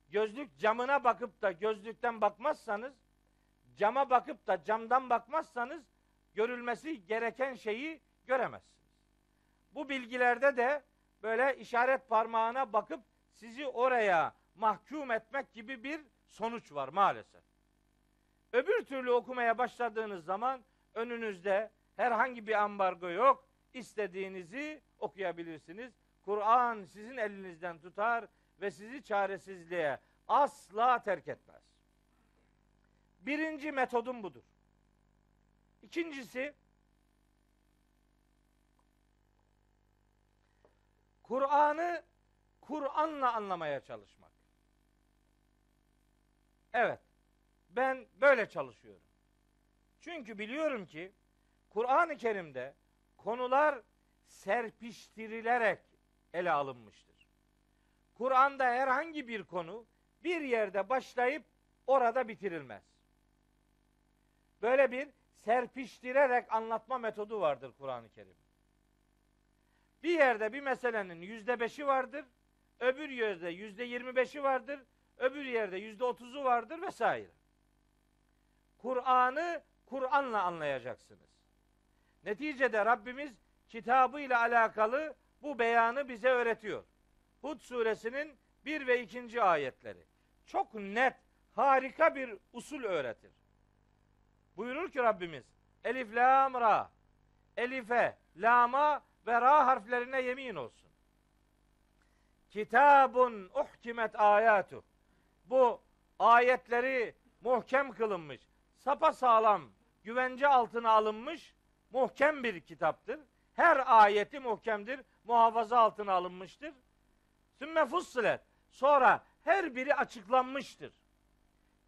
Gözlük camına bakıp da gözlükten bakmazsanız, cama bakıp da camdan bakmazsanız görülmesi gereken şeyi göremezsiniz. Bu bilgilerde de böyle işaret parmağına bakıp sizi oraya mahkum etmek gibi bir sonuç var maalesef. Öbür türlü okumaya başladığınız zaman önünüzde herhangi bir ambargo yok. İstediğinizi okuyabilirsiniz. Kur'an sizin elinizden tutar ve sizi çaresizliğe asla terk etmez. Birinci metodum budur. İkincisi Kur'an'ı Kur'an'la anlamaya çalışmak. Evet. Ben böyle çalışıyorum. Çünkü biliyorum ki Kur'an-ı Kerim'de konular serpiştirilerek ele alınmıştır. Kur'an'da herhangi bir konu bir yerde başlayıp orada bitirilmez. Böyle bir serpiştirerek anlatma metodu vardır Kur'an-ı Kerim. Bir yerde bir meselenin yüzde beşi vardır, öbür yerde yüzde yirmi beşi vardır, öbür yerde yüzde otuzu vardır vesaire. Kur'an'ı Kur'an'la anlayacaksınız. Neticede Rabbimiz kitabıyla alakalı bu beyanı bize öğretiyor. Hud suresinin bir ve ikinci ayetleri. Çok net, harika bir usul öğretir. Buyurur ki Rabbimiz, Elif, Lam, Ra. Elife, Lama ve Ra harflerine yemin olsun. Kitabun uhkimet ayatu. Bu ayetleri muhkem kılınmış, sapa sağlam, güvence altına alınmış muhkem bir kitaptır. Her ayeti muhkemdir, muhafaza altına alınmıştır. Sümme fussilet. Sonra her biri açıklanmıştır.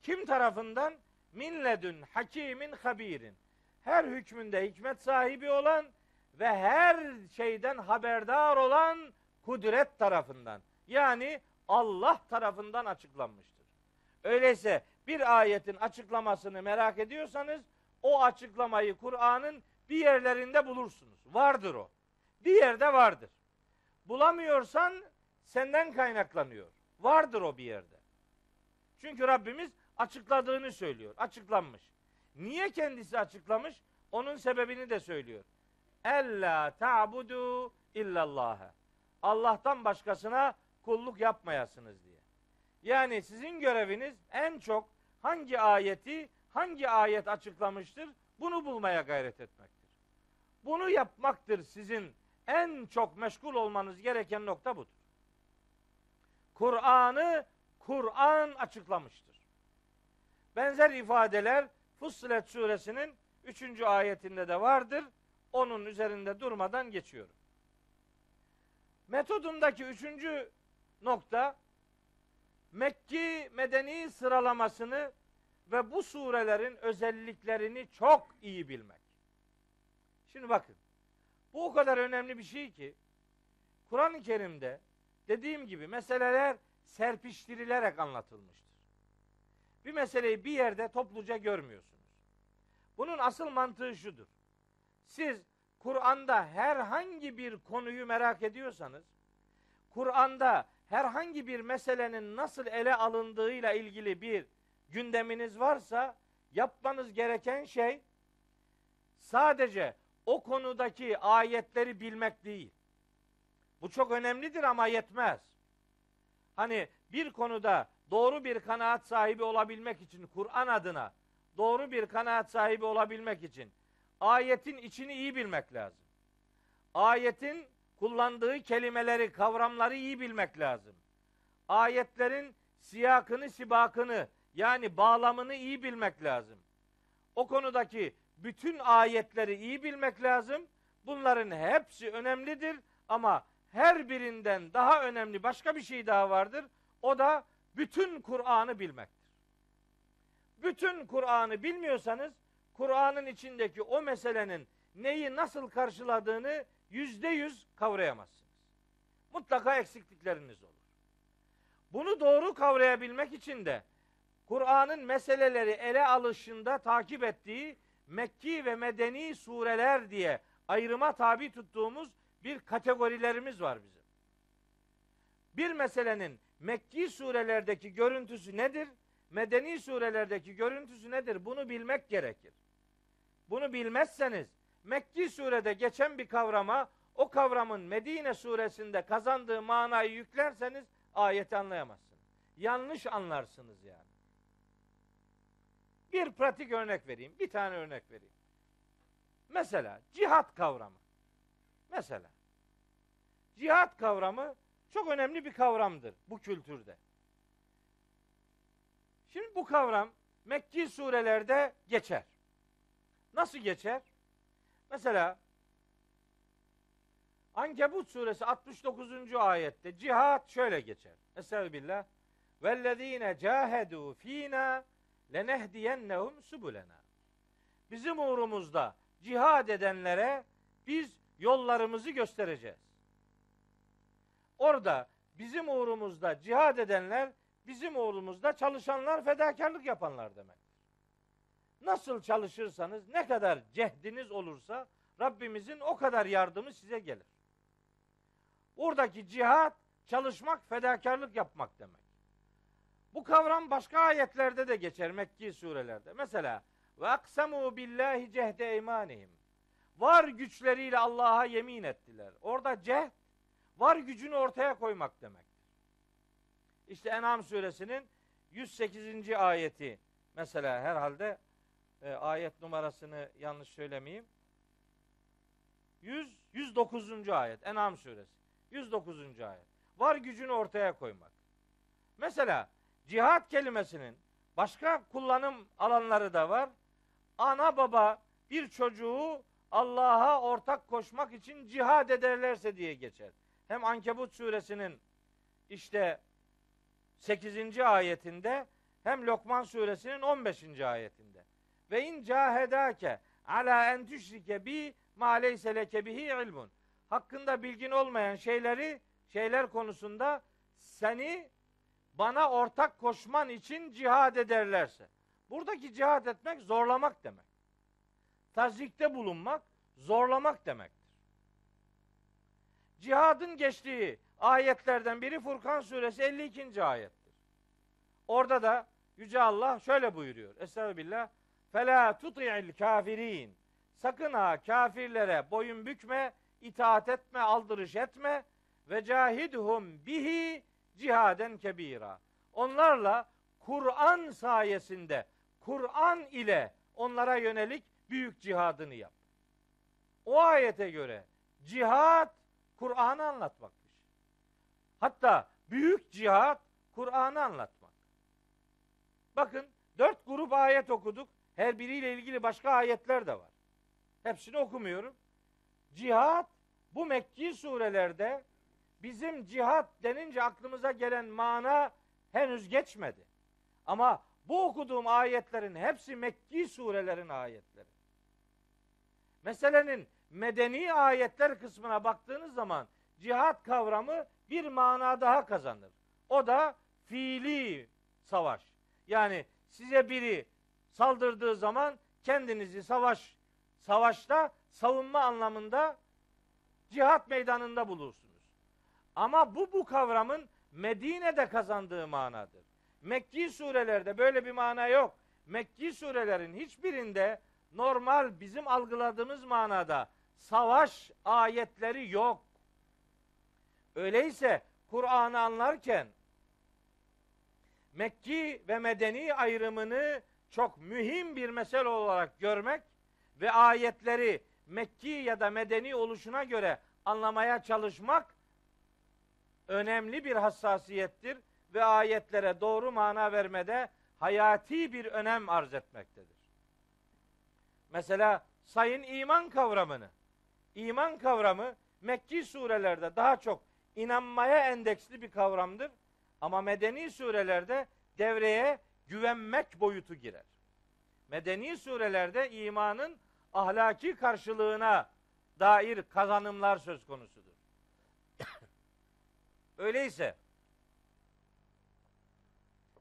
Kim tarafından? Minledün hakimin habirin. Her hükmünde hikmet sahibi olan ve her şeyden haberdar olan kudret tarafından. Yani Allah tarafından açıklanmıştır. Öyleyse bir ayetin açıklamasını merak ediyorsanız o açıklamayı Kur'an'ın bir yerlerinde bulursunuz. Vardır o. Bir yerde vardır. Bulamıyorsan senden kaynaklanıyor. Vardır o bir yerde. Çünkü Rabbimiz açıkladığını söylüyor. Açıklanmış. Niye kendisi açıklamış? Onun sebebini de söylüyor. Ella ta'budu illallah. Allah'tan başkasına kulluk yapmayasınız diye. Yani sizin göreviniz en çok hangi ayeti, hangi ayet açıklamıştır? Bunu bulmaya gayret etmektir. Bunu yapmaktır sizin en çok meşgul olmanız gereken nokta budur. Kur'an'ı Kur'an açıklamıştır. Benzer ifadeler Fussilet suresinin 3. ayetinde de vardır. Onun üzerinde durmadan geçiyorum. Metodumdaki üçüncü nokta Mekki medeni sıralamasını ve bu surelerin özelliklerini çok iyi bilmek. Şimdi bakın. Bu o kadar önemli bir şey ki Kur'an-ı Kerim'de dediğim gibi meseleler serpiştirilerek anlatılmıştır. Bir meseleyi bir yerde topluca görmüyorsunuz. Bunun asıl mantığı şudur. Siz Kur'an'da herhangi bir konuyu merak ediyorsanız, Kur'an'da herhangi bir meselenin nasıl ele alındığıyla ilgili bir gündeminiz varsa yapmanız gereken şey sadece o konudaki ayetleri bilmek değil. Bu çok önemlidir ama yetmez. Hani bir konuda doğru bir kanaat sahibi olabilmek için Kur'an adına doğru bir kanaat sahibi olabilmek için ayetin içini iyi bilmek lazım. Ayetin kullandığı kelimeleri, kavramları iyi bilmek lazım. Ayetlerin siyakını, sibakını yani bağlamını iyi bilmek lazım. O konudaki bütün ayetleri iyi bilmek lazım. Bunların hepsi önemlidir ama her birinden daha önemli başka bir şey daha vardır. O da bütün Kur'an'ı bilmektir. Bütün Kur'an'ı bilmiyorsanız Kur'an'ın içindeki o meselenin neyi nasıl karşıladığını yüzde yüz kavrayamazsınız. Mutlaka eksiklikleriniz olur. Bunu doğru kavrayabilmek için de Kur'an'ın meseleleri ele alışında takip ettiği Mekki ve Medeni sureler diye ayrıma tabi tuttuğumuz bir kategorilerimiz var bizim. Bir meselenin Mekki surelerdeki görüntüsü nedir? Medeni surelerdeki görüntüsü nedir? Bunu bilmek gerekir. Bunu bilmezseniz Mekki surede geçen bir kavrama o kavramın Medine suresinde kazandığı manayı yüklerseniz ayeti anlayamazsınız. Yanlış anlarsınız yani. Bir pratik örnek vereyim. Bir tane örnek vereyim. Mesela cihat kavramı. Mesela cihat kavramı çok önemli bir kavramdır bu kültürde. Şimdi bu kavram Mekki surelerde geçer. Nasıl geçer? Mesela Ankebut suresi 69. ayette cihat şöyle geçer. Estağfirullah. Vellezine cahedu fina lenehdiyennehum subulena. Bizim uğrumuzda cihad edenlere biz yollarımızı göstereceğiz. Orada bizim uğrumuzda cihad edenler, bizim uğrumuzda çalışanlar, fedakarlık yapanlar demektir. Nasıl çalışırsanız, ne kadar cehdiniz olursa Rabbimizin o kadar yardımı size gelir. Buradaki cihat çalışmak, fedakarlık yapmak demek. Bu kavram başka ayetlerde de geçer Mekki surelerde. Mesela ve aksemu billahi cehde imanihim. Var güçleriyle Allah'a yemin ettiler. Orada cehd var gücünü ortaya koymak demektir. İşte En'am suresinin 108. ayeti mesela herhalde e, ayet numarasını yanlış söylemeyeyim. 100 109. ayet En'am suresi. 109. ayet. Var gücünü ortaya koymak. Mesela cihat kelimesinin başka kullanım alanları da var. Ana baba bir çocuğu Allah'a ortak koşmak için cihad ederlerse diye geçer. Hem Ankebut suresinin işte 8. ayetinde hem Lokman suresinin 15. ayetinde. Ve in cahedake ala en tüşrike bi ma leyse leke bihi ilmun. Hakkında bilgin olmayan şeyleri şeyler konusunda seni bana ortak koşman için cihad ederlerse. Buradaki cihad etmek zorlamak demek. Tazikte bulunmak zorlamak demektir. Cihadın geçtiği ayetlerden biri Furkan suresi 52. ayettir. Orada da Yüce Allah şöyle buyuruyor. Estağfirullah. Fela tuti'il kafirin. Sakın ha kafirlere boyun bükme, itaat etme, aldırış etme ve cahidhum bihi cihaden kebira. Onlarla Kur'an sayesinde, Kur'an ile onlara yönelik büyük cihadını yap. O ayete göre cihat Kur'an'ı anlatmakmış. Hatta büyük cihat Kur'an'ı anlatmak. Bakın dört grup ayet okuduk. Her biriyle ilgili başka ayetler de var. Hepsini okumuyorum. Cihat bu Mekki surelerde bizim cihat denince aklımıza gelen mana henüz geçmedi. Ama bu okuduğum ayetlerin hepsi Mekki surelerin ayetleri. Meselenin medeni ayetler kısmına baktığınız zaman cihat kavramı bir mana daha kazanır. O da fiili savaş. Yani size biri saldırdığı zaman kendinizi savaş savaşta savunma anlamında cihat meydanında bulursunuz. Ama bu bu kavramın Medine'de kazandığı manadır. Mekki surelerde böyle bir mana yok. Mekki surelerin hiçbirinde normal bizim algıladığımız manada savaş ayetleri yok. Öyleyse Kur'an'ı anlarken Mekki ve Medeni ayrımını çok mühim bir mesele olarak görmek ve ayetleri Mekki ya da Medeni oluşuna göre anlamaya çalışmak önemli bir hassasiyettir ve ayetlere doğru mana vermede hayati bir önem arz etmektedir. Mesela sayın iman kavramını. İman kavramı Mekki surelerde daha çok inanmaya endeksli bir kavramdır. Ama medeni surelerde devreye güvenmek boyutu girer. Medeni surelerde imanın ahlaki karşılığına dair kazanımlar söz konusudur. Öyleyse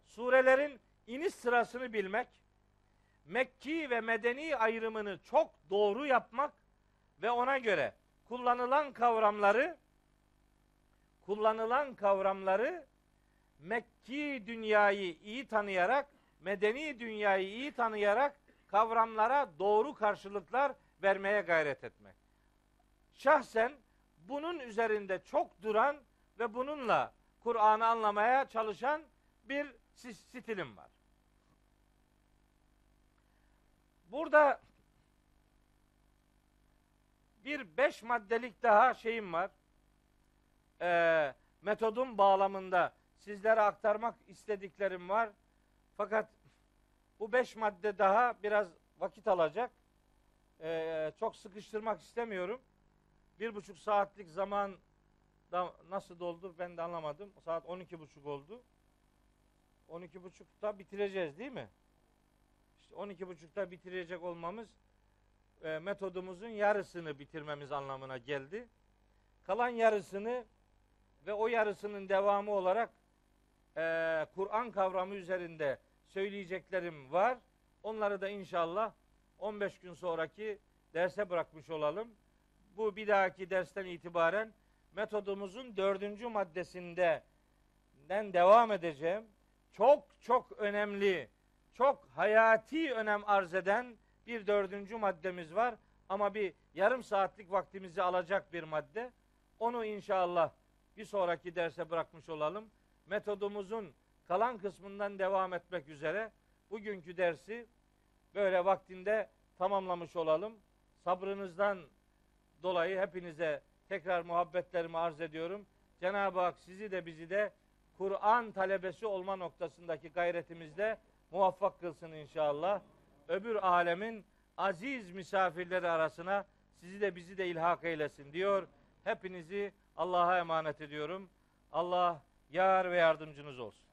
surelerin iniş sırasını bilmek, Mekki ve Medeni ayrımını çok doğru yapmak ve ona göre kullanılan kavramları kullanılan kavramları Mekki dünyayı iyi tanıyarak, medeni dünyayı iyi tanıyarak kavramlara doğru karşılıklar vermeye gayret etmek. Şahsen bunun üzerinde çok duran ve bununla Kur'an'ı anlamaya çalışan bir stilim var. Burada bir beş maddelik daha şeyim var. Ee, metodun bağlamında sizlere aktarmak istediklerim var. Fakat bu beş madde daha biraz vakit alacak. Ee, çok sıkıştırmak istemiyorum. Bir buçuk saatlik zaman da nasıl doldu ben de anlamadım. Saat on iki buçuk oldu. On iki buçukta bitireceğiz değil mi? İşte on iki buçukta bitirecek olmamız e, metodumuzun yarısını bitirmemiz anlamına geldi. Kalan yarısını ve o yarısının devamı olarak e, Kur'an kavramı üzerinde söyleyeceklerim var. Onları da inşallah 15 gün sonraki derse bırakmış olalım. Bu bir dahaki dersten itibaren metodumuzun dördüncü maddesinden devam edeceğim. Çok çok önemli, çok hayati önem arz eden bir dördüncü maddemiz var. Ama bir yarım saatlik vaktimizi alacak bir madde. Onu inşallah bir sonraki derse bırakmış olalım. Metodumuzun kalan kısmından devam etmek üzere bugünkü dersi böyle vaktinde tamamlamış olalım. Sabrınızdan dolayı hepinize tekrar muhabbetlerimi arz ediyorum. Cenab-ı Hak sizi de bizi de Kur'an talebesi olma noktasındaki gayretimizde muvaffak kılsın inşallah. Öbür alemin aziz misafirleri arasına sizi de bizi de ilhak eylesin diyor. Hepinizi Allah'a emanet ediyorum. Allah yar ve yardımcınız olsun.